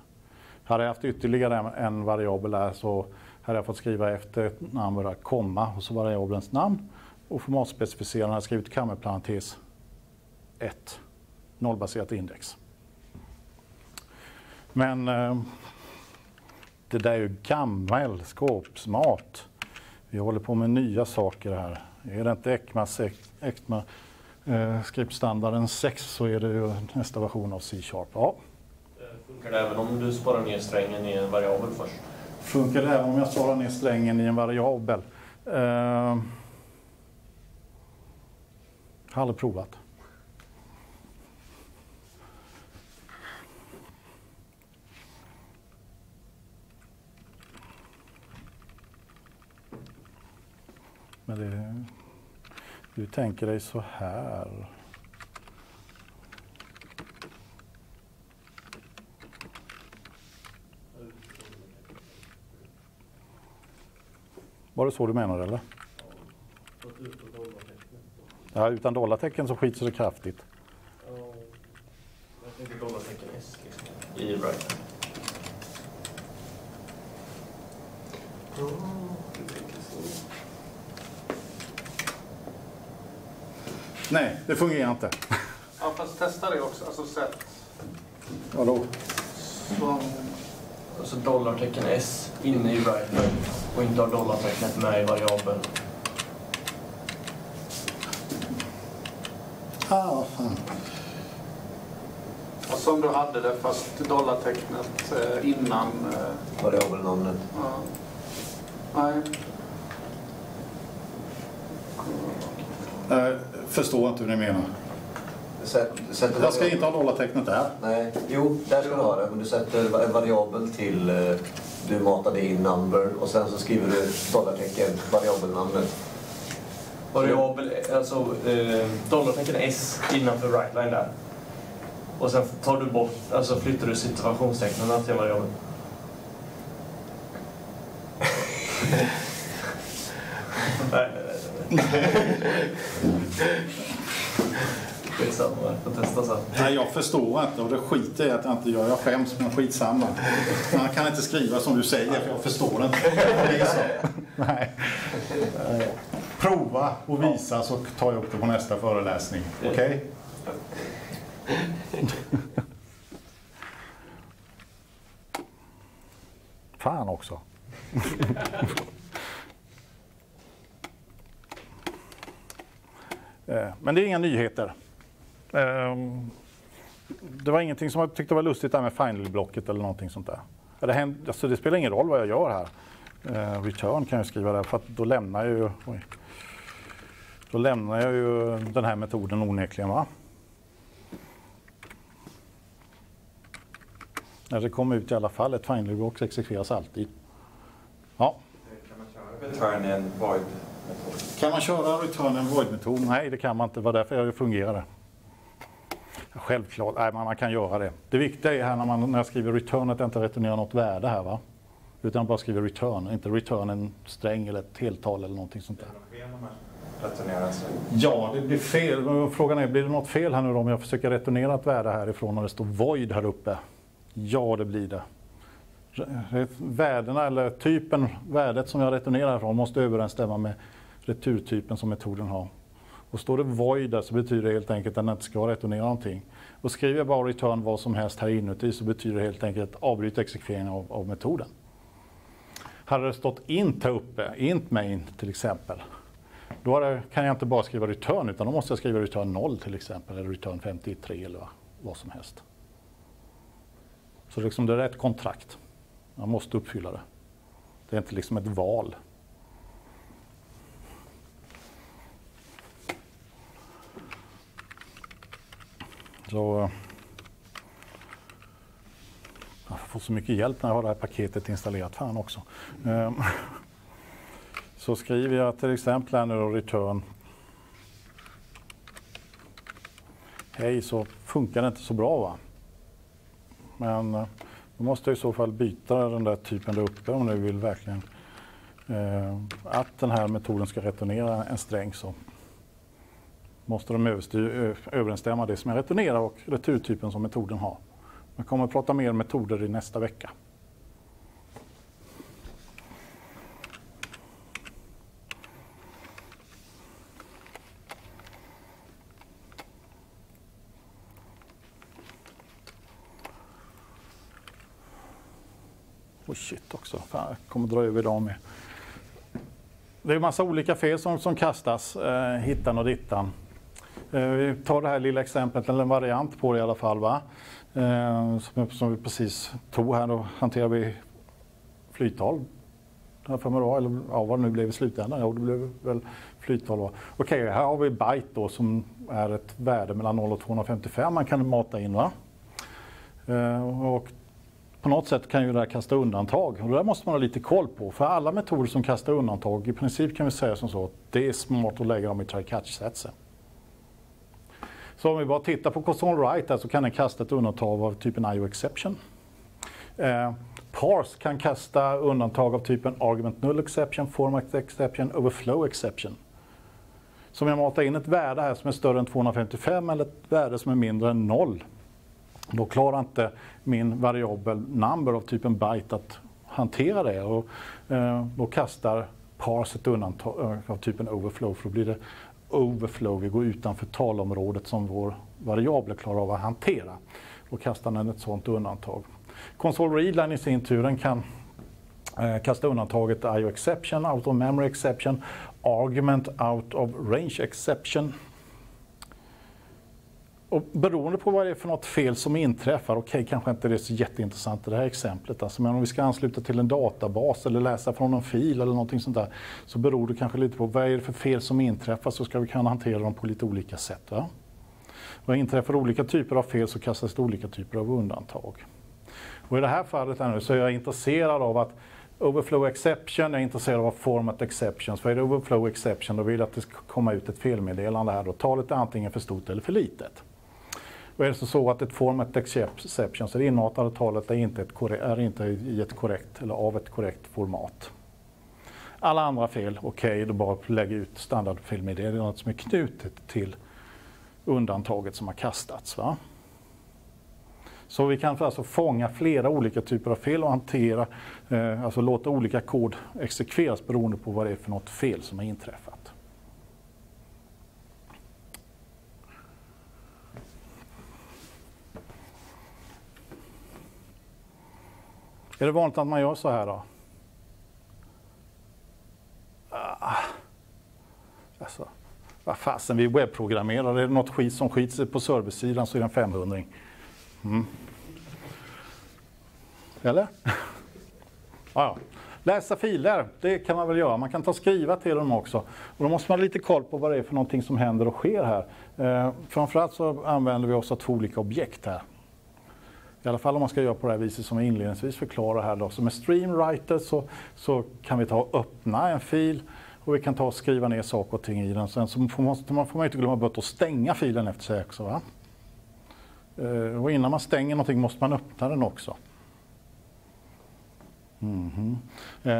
Hade jag haft ytterligare en variabel där så hade jag fått skriva efter ett number komma och så variabelns namn och formatspecificeraren hade skrivit kammerparentes 1, nollbaserat index. Men eh, det där är ju gammal skåpsmat. Vi håller på med nya saker här. Är det inte ECMA, ECMA eh, skriptstandarden 6 så är det ju nästa version av C-sharp. Ja. Funkar det även om du sparar ner strängen i en variabel först? Funkar det även om jag sparar ner strängen i en variabel? Eh, har aldrig provat. Men det, du tänker dig så här. Var det så du menade eller? Ja, utan dollartecken så skits det kraftigt. Jag tänker dollartecken S liksom, i Brighton. Nej, det fungerar inte. Ja, fast testa det också. Alltså sätt Vadå? som... Alltså dollartecken S inne i Brighton och inte ha dollartecknet med i variabeln. Ah, vad fan. Och som du hade det fast dollartecknet eh, innan... Eh, Variabelnamnet. ja. Nej. Jag förstår inte hur ni menar. Sätt, Jag ska inte ha dollartecknet där. Nej, jo, där ska du ha det. Men du sätter en variabel till... eh, Du matade in number och sen så skriver du dollartecken, variabelnamnet. Variabel, alltså eh, dollartecken S innanför right line där. Och sen tar du bort, alltså flyttar du situationstecknen till en variabel. [laughs] nej, nej, nej. Skitsamma, jag får testa sen. Nej, jag förstår inte och det skiter i att jag inte gör. Jag skäms, men skitsamma. Man kan inte skriva som du säger, för jag förstår inte. Det är så. Nej. Prova och visa så tar jag upp det på nästa föreläsning. Okej? Fan också. Eh, men det är inga nyheter. Ehm, det var ingenting som jag tyckte var lustigt där med final-blocket eller någonting sånt där. Det, händer, alltså det spelar ingen roll vad jag gör här. Eh, return kan jag skriva där för att då lämnar jag ju, oj, då lämnar jag ju den här metoden onekligen. Va? När det kommer ut i alla fall, ett final-block exekveras alltid. Ja. Kan man köra return i en void kan man köra return en void-metod? Nej, det kan man inte. Det var därför jag fungerade. Självklart, nej, man man kan göra det. Det viktiga är här när, man, när jag skriver return att jag inte returnerar något värde här. Va? Utan jag bara skriver return, inte return en sträng eller ett heltal eller någonting sånt där. Ja, det blir fel. Men Frågan är, blir det något fel här nu då om jag försöker returnera ett värde härifrån när det står void här uppe? Ja, det blir det. Värdena eller typen, värdet som jag returnerar ifrån måste överensstämma med returtypen som metoden har. Och står det void där så betyder det helt enkelt att den inte ska returnera någonting. Och skriver jag bara return vad som helst här inuti så betyder det helt enkelt avbryta exekveringen av, av metoden. Hade det stått int här uppe, int main till exempel, då det, kan jag inte bara skriva return utan då måste jag skriva return 0 till exempel, eller return 53 eller vad, vad som helst. Så liksom det är ett kontrakt. Man måste uppfylla det. Det är inte liksom ett val. Så... Eh, jag får så mycket hjälp när jag har det här paketet installerat. Fan också. Mm. [laughs] Så skriver jag till exempel här nu då return. Hej, så funkar det inte så bra va? Men eh, då måste jag i så fall byta den där typen där uppe om du vill verkligen eh, att den här metoden ska returnera en sträng så måste de överensstämma det som jag returnerar och returtypen som metoden har. Jag kommer att prata mer metoder i nästa vecka. Oh shit också, Fan, jag kommer dra över idag med. Det är en massa olika fel som, som kastas, eh, hittan och dittan. Eh, vi tar det här lilla exemplet, eller en variant på det i alla fall. Va? Eh, som, som vi precis tog här, då hanterar vi flyttal. Här för mig då, eller ja, vad det nu blev i slutändan. Ja, det blev väl flyttal. Okej, okay, här har vi byte då som är ett värde mellan 0 och 255 man kan mata in. Va? Eh, och på något sätt kan ju det här kasta undantag och det där måste man ha lite koll på. För alla metoder som kastar undantag, i princip kan vi säga som så att det är smart att lägga dem i try-catch satsen. Så om vi bara tittar på console här så kan den kasta ett undantag av typen IO exception. Eh, parse kan kasta undantag av typen argument null exception, format exception, overflow exception. Så om jag matar in ett värde här som är större än 255 eller ett värde som är mindre än 0 då klarar inte min variabel number av typen byte att hantera det. Och, eh, då kastar parse ett undantag eh, av typen overflow för då blir det overflow, vi går utanför talområdet som vår variabel klarar av att hantera. Då kastar den ett sådant undantag. Console readline i sin tur kan eh, kasta undantaget IO exception, out of memory exception, argument out of range exception och beroende på vad det är för något fel som inträffar, okej okay, kanske inte det är så jätteintressant i det här exemplet, alltså, men om vi ska ansluta till en databas eller läsa från en fil eller någonting sånt där, så beror det kanske lite på vad är det för fel som inträffar så ska vi kunna hantera dem på lite olika sätt. Va? Och inträffar olika typer av fel så kastas det olika typer av undantag. Och I det här fallet här nu så är jag intresserad av att Overflow exception, jag är intresserad av format exceptions. för är det overflow exception? Då vill jag att det ska komma ut ett felmeddelande här. Då talet är antingen för stort eller för litet. Och är det så att ett format exception, så det inmatade talet är inte, ett är inte i ett korrekt, eller av ett korrekt format. Alla andra fel, okej, okay, då bara lägga ut standardfelmeddelandet som är knutet till undantaget som har kastats. Va? Så vi kan alltså fånga flera olika typer av fel och hantera, eh, alltså låta olika kod exekveras beroende på vad det är för något fel som har inträffat. Är det vanligt att man gör så här då? Ah. Alltså, vad fasen, vi är webbprogrammerare. Är det något skit som skiter sig på servicesidan så är det en 500 mm. Eller? ja, Läsa filer, det kan man väl göra. Man kan ta och skriva till dem också. Och då måste man ha lite koll på vad det är för någonting som händer och sker här. Eh, framförallt så använder vi oss av två olika objekt här. I alla fall om man ska göra på det här viset som jag inledningsvis förklarar här. Då. Så med Streamwriter så, så kan vi ta och öppna en fil och vi kan ta och skriva ner saker och ting i den. Sen så får man, man får man inte glömma bort att stänga filen efter sig också. Va? Eh, och innan man stänger någonting måste man öppna den också. Mm -hmm.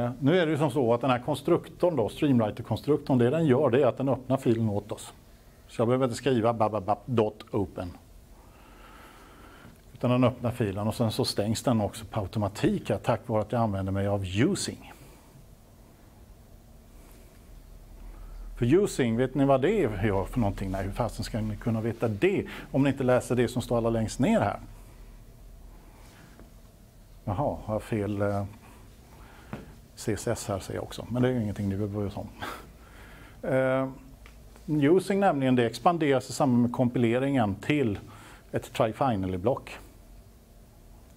eh, nu är det ju som så att den här konstruktorn, då, Streamwriter-konstruktorn, det den gör det är att den öppnar filen åt oss. Så jag behöver inte skriva bababab.open. Utan den öppnar filen och sen så stängs den också på automatik här, tack vare att jag använder mig av using. För using, vet ni vad det gör för någonting? Nej, hur fasen ska ni kunna veta det om ni inte läser det som står allra längst ner här? Jaha, har jag fel eh, CSS här ser jag också, men det är ju ingenting ni behöver bry oss om. Eh, using nämligen, det expanderas i samband med kompileringen till ett try-finally-block.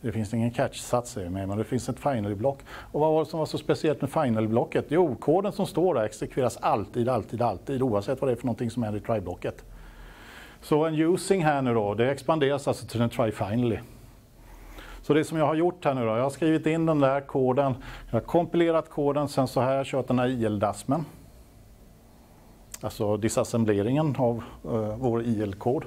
Det finns ingen catch-sats säger mig, men det finns ett finally-block. Och vad var det som var så speciellt med finally-blocket? Jo, koden som står där exekveras alltid, alltid, alltid oavsett vad det är för någonting som händer i try-blocket. Så en using här nu då, det expanderas alltså till en try-finally. Så det som jag har gjort här nu då, jag har skrivit in den där koden, jag har kompilerat koden, sen så har jag kört den här IL-dasmen. Alltså disassembleringen av uh, vår IL-kod.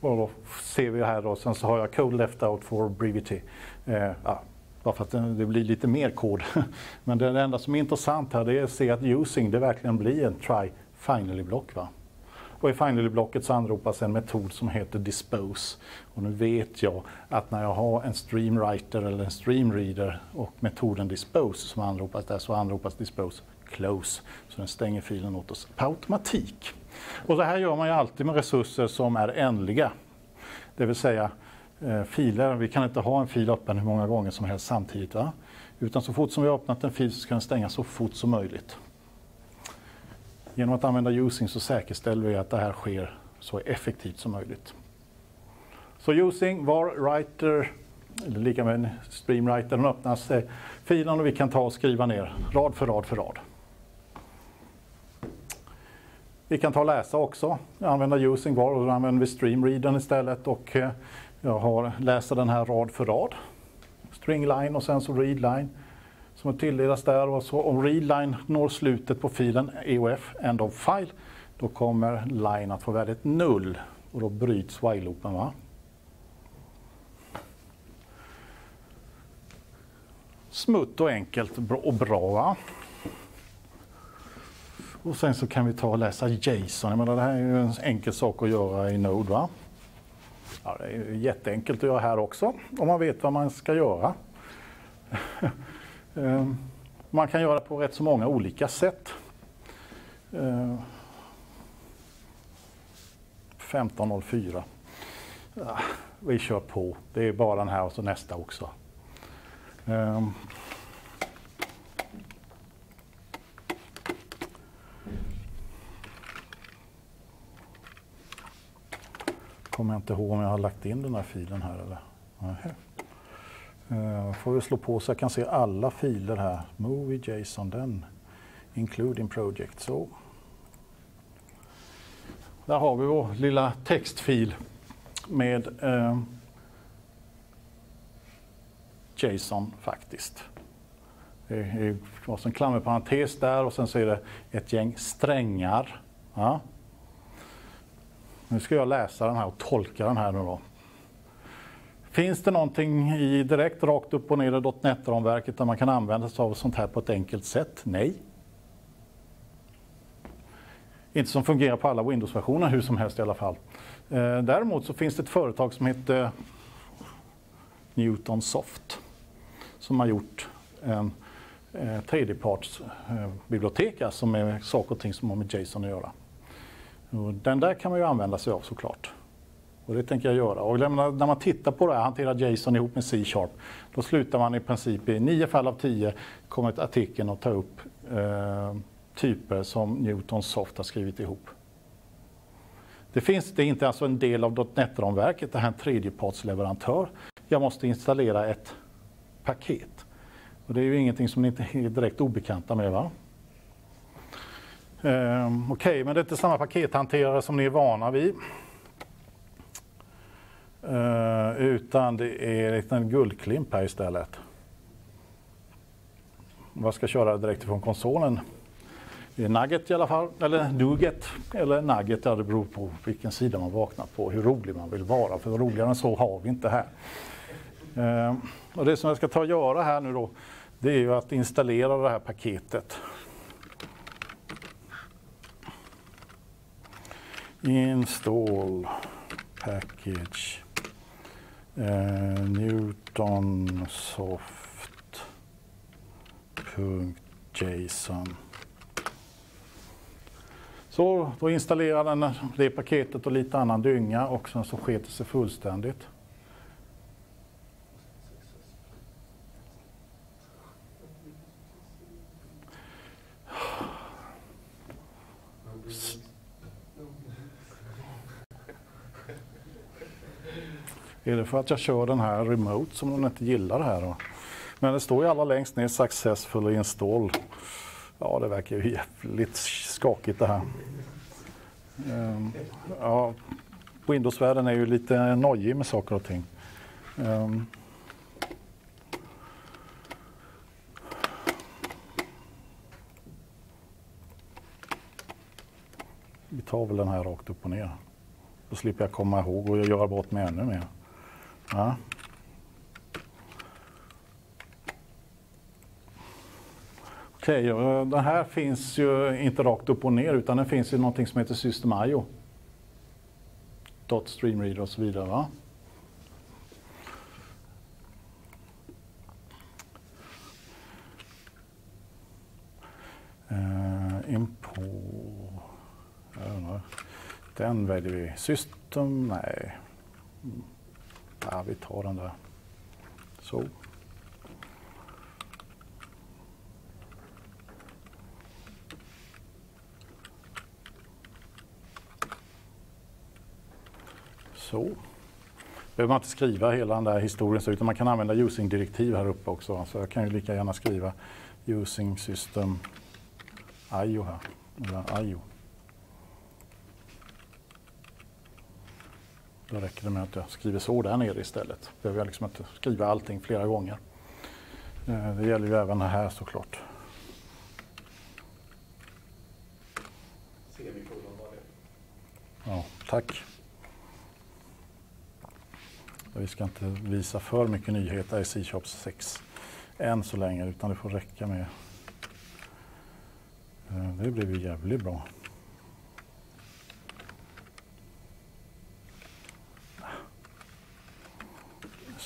Och då ser vi här då, sen så har jag code left out for brevity. Eh, ja, bara för att det blir lite mer kod. [laughs] Men det enda som är intressant här det är att se att using det verkligen blir en try finally-block. Och i finally-blocket så anropas en metod som heter dispose. Och nu vet jag att när jag har en streamwriter eller en streamreader och metoden dispose som anropas där så anropas dispose close. Så den stänger filen åt oss på automatik. Och det här gör man ju alltid med resurser som är ändliga. Det vill säga, eh, filer. Vi kan inte ha en fil öppen hur många gånger som helst samtidigt. Va? Utan så fort som vi har öppnat en fil så ska den stängas så fort som möjligt. Genom att använda using så säkerställer vi att det här sker så effektivt som möjligt. Så using var writer, eller lika med streamwriter, den öppnas eh, filen och vi kan ta och skriva ner rad för rad för rad. Vi kan ta och läsa också, använda using var och då använder vi streamreadern istället och eh, jag har läser den här rad för rad. Stringline och sen så readline som tilldelas där och så om readline når slutet på filen EOF, end of file, då kommer line att få värdet null. och då bryts while-loopen. Va? Smutt och enkelt och bra. Va? Och sen så kan vi ta och läsa JSON. Jag menar, det här är ju en enkel sak att göra i Node. Va? Ja, det är jätteenkelt att göra här också, om man vet vad man ska göra. [laughs] Ehm, man kan göra på rätt så många olika sätt. Ehm, 15.04. Ja, ah, vi kör på. Det är bara den här och så nästa också. Ehm, kommer jag inte ihåg om jag har lagt in den här filen här eller? Nej. Eh, får vi slå på så jag kan se alla filer här. Movie, JSON, den. Including project. Så. Där har vi vår lilla textfil med eh, JSON faktiskt. Det är en klammerparentes där och sen så är det ett gäng strängar. Ja. Nu ska jag läsa den här och tolka den här nu då. Finns det någonting i direkt rakt upp och ner i .NET-ramverket där man kan använda sig av sånt här på ett enkelt sätt? Nej. Inte som fungerar på alla Windows-versioner hur som helst i alla fall. Eh, däremot så finns det ett företag som heter Newton Soft som har gjort en eh, tredjepartsbibliotek alltså med saker och ting som har med JSON att göra. Och den där kan man ju använda sig av såklart. Och det tänker jag göra. Och när man tittar på det här, hanterar JSON ihop med C-sharp, då slutar man i princip i nio fall av tio kommer artikeln att ta upp eh, typer som Newton Soft har skrivit ihop. Det finns det är inte alltså en del av .NET-ramverket, det här är en tredjepartsleverantör. Jag måste installera ett paket. Och det är ju ingenting som ni inte är direkt obekanta med. va? Ehm, okej, okay, men det är inte samma pakethanterare som ni är vana vid. Ehm, utan det är en liten guldklimp här istället. Jag ska köra direkt ifrån konsolen. Det är Nugget i alla fall, eller Nuget, eller Nugget, ja, det beror på vilken sida man vaknar på, hur rolig man vill vara, för roligare än så har vi inte här. Ehm, och det som jag ska ta och göra här nu då, det är ju att installera det här paketet. Install package eh, newtonsoft.json. Så då installerar den det paketet och lite annan dynga och sen så sket det sig fullständigt. Är det för att jag kör den här remote som den inte gillar det här då? Men det står ju alla längst ner successfully install. Ja, det verkar ju jävligt skakigt det här. Um, ja, Windows-världen är ju lite nojig med saker och ting. Um, vi tar väl den här rakt upp och ner. Då slipper jag komma ihåg och göra bort mig ännu mer. Ja. Okej, okay, eh, den här finns ju inte rakt upp och ner utan den finns i någonting som heter System.io. .streamreader och så vidare. Va? Eh, uh, impo... Den väljer vi. System? Nej. Ja, vi tar den där. Så. Så. behöver man inte skriva hela den där historien så, utan man kan använda using-direktiv här uppe också. Så jag kan ju lika gärna skriva using system IO här. Eller IO. Då räcker det med att jag skriver så där nere istället. Behöver jag liksom inte skriva allting flera gånger. Eh, det gäller ju även här såklart. Ja, tack. Vi ska inte visa för mycket nyheter i C-sharp 6 än så länge, utan det får räcka med... Eh, det blev ju jävligt bra.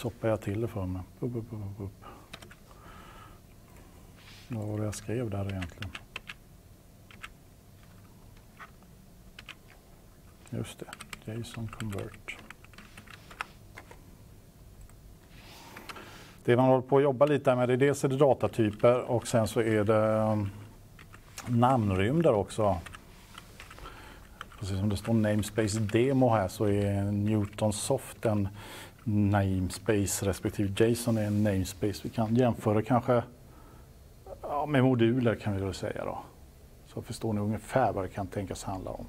Soppar jag till det för mig. Upp, upp, upp, upp. Vad var det jag skrev där egentligen? Just det, JSON convert. Det man håller på att jobba lite med det är dels är det datatyper och sen så är det um, namnrymder också. Precis som det står namespace demo här så är Newton Soft en namespace respektive JSON är en namespace. Vi kan jämföra kanske ja, med moduler kan vi väl säga då. Så förstår ni ungefär vad det kan tänkas handla om.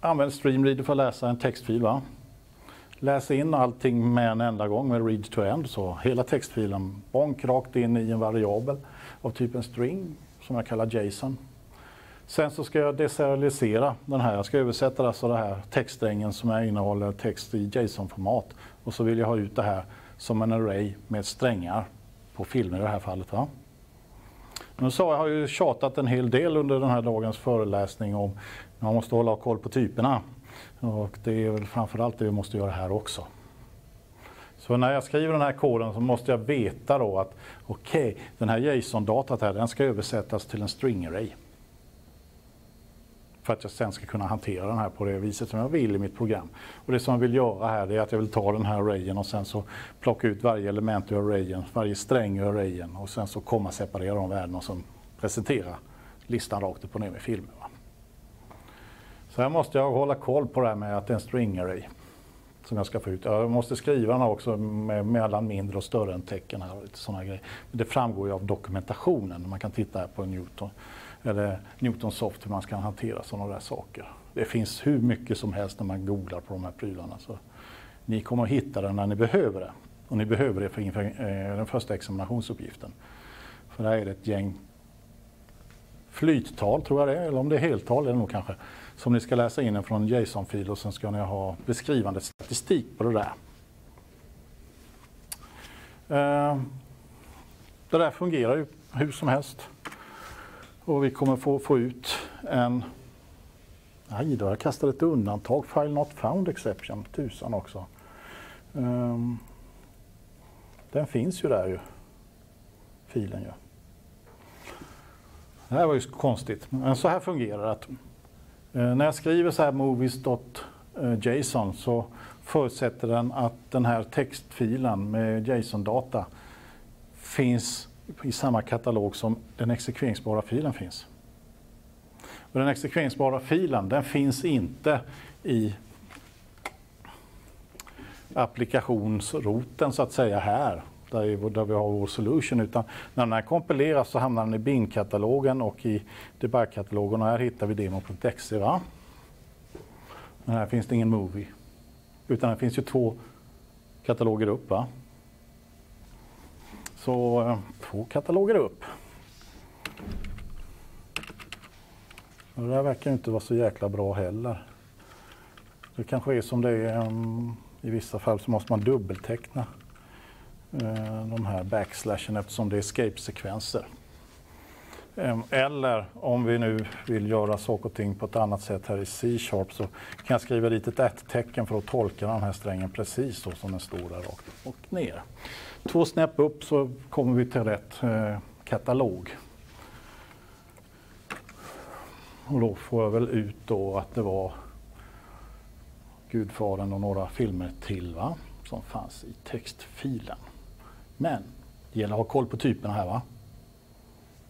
Använd Streamreader för att läsa en textfil. Va? Läs in allting med en enda gång med read to end. Så hela textfilen bonk rakt in i en variabel av typen string som jag kallar JSON. Sen så ska jag deserialisera den här. Jag ska översätta alltså den här textsträngen som innehåller text i JSON-format. Och så vill jag ha ut det här som en array med strängar på filmer i det här fallet. Va? Nu sa jag har ju tjatat en hel del under den här dagens föreläsning om att man måste hålla koll på typerna. Och det är väl framförallt det vi måste göra här också. Så när jag skriver den här koden så måste jag veta då att okej, okay, den här JSON-datat här, den ska översättas till en string array för att jag sen ska kunna hantera den här på det viset som jag vill i mitt program. Och det som jag vill göra här är att jag vill ta den här arrayen och sen så plocka ut varje element ur arrayen, varje sträng ur arrayen och sen så komma separera de värdena och sen presentera listan rakt upp och ner med filmer. Så här måste jag hålla koll på det här med att det är en string array som jag ska få ut. Jag måste skriva den också med, mellan mindre och större än tecken här och lite sådana grejer. Det framgår ju av dokumentationen. Man kan titta här på Newton eller Newton Soft hur man ska hantera sådana där saker. Det finns hur mycket som helst när man googlar på de här prylarna. Så ni kommer att hitta det när ni behöver det. Och ni behöver det för inför, eh, den första examinationsuppgiften. För där är det ett gäng flyttal, tror jag det är, eller om det är heltal är det nog kanske, som ni ska läsa in från JSON-fil och sen ska ni ha beskrivande statistik på det där. Eh, det där fungerar ju hur som helst. Och vi kommer få, få ut en... Aj då, jag kastade ett undantag. File not found exception. Tusan också. Um, den finns ju där ju. Filen ju. Det här var ju konstigt. Men så här fungerar det. Att, när jag skriver så här movies.json eh, så förutsätter den att den här textfilen med JSON-data finns i samma katalog som den exekveringsbara filen finns. Och den exekveringsbara filen den finns inte i applikationsroten så att säga här, där, vi har vår solution, utan när den här kompileras så hamnar den i bin-katalogen och i debug-katalogen och här hittar vi demo.exe. Va? Men här finns det ingen movie, utan det finns ju två kataloger upp. Va? Så eh, två kataloger upp. det här verkar inte vara så jäkla bra heller. Det kanske är som det är um, i vissa fall så måste man dubbelteckna uh, de här backslashen eftersom det är escape-sekvenser. Um, eller om vi nu vill göra saker och ting på ett annat sätt här i C-sharp så kan jag skriva dit ett ett-tecken för att tolka den här strängen precis så som den står där rakt och ner. Två snäpp upp så kommer vi till rätt eh, katalog. Och då får jag väl ut då att det var Gudfadern och några filmer till va? som fanns i textfilen. Men det gäller att ha koll på typerna här va?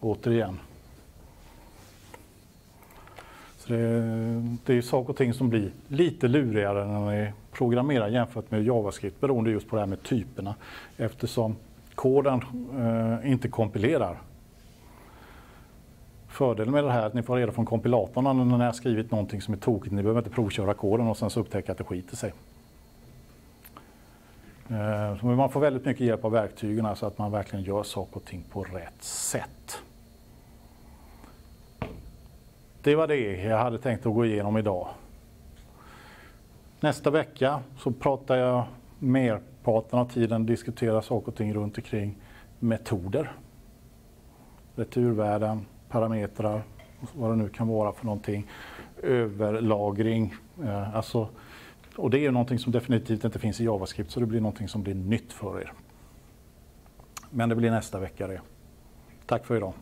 Återigen. Så det, det är saker och ting som blir lite lurigare när ni programmera jämfört med JavaScript beroende just på det här med typerna eftersom koden eh, inte kompilerar. Fördelen med det här är att ni får reda från kompilatorn när ni har skrivit någonting som är tokigt. Ni behöver inte provköra koden och sen så upptäcka att det skiter sig. Eh, man får väldigt mycket hjälp av verktygen så att man verkligen gör saker och ting på rätt sätt. Det var det jag hade tänkt att gå igenom idag. Nästa vecka så pratar jag merparten av tiden diskuterar saker och ting runt omkring metoder. Returvärden, parametrar, vad det nu kan vara för någonting. Överlagring, eh, alltså, och det är någonting som definitivt inte finns i JavaScript så det blir någonting som blir nytt för er. Men det blir nästa vecka det. Tack för idag.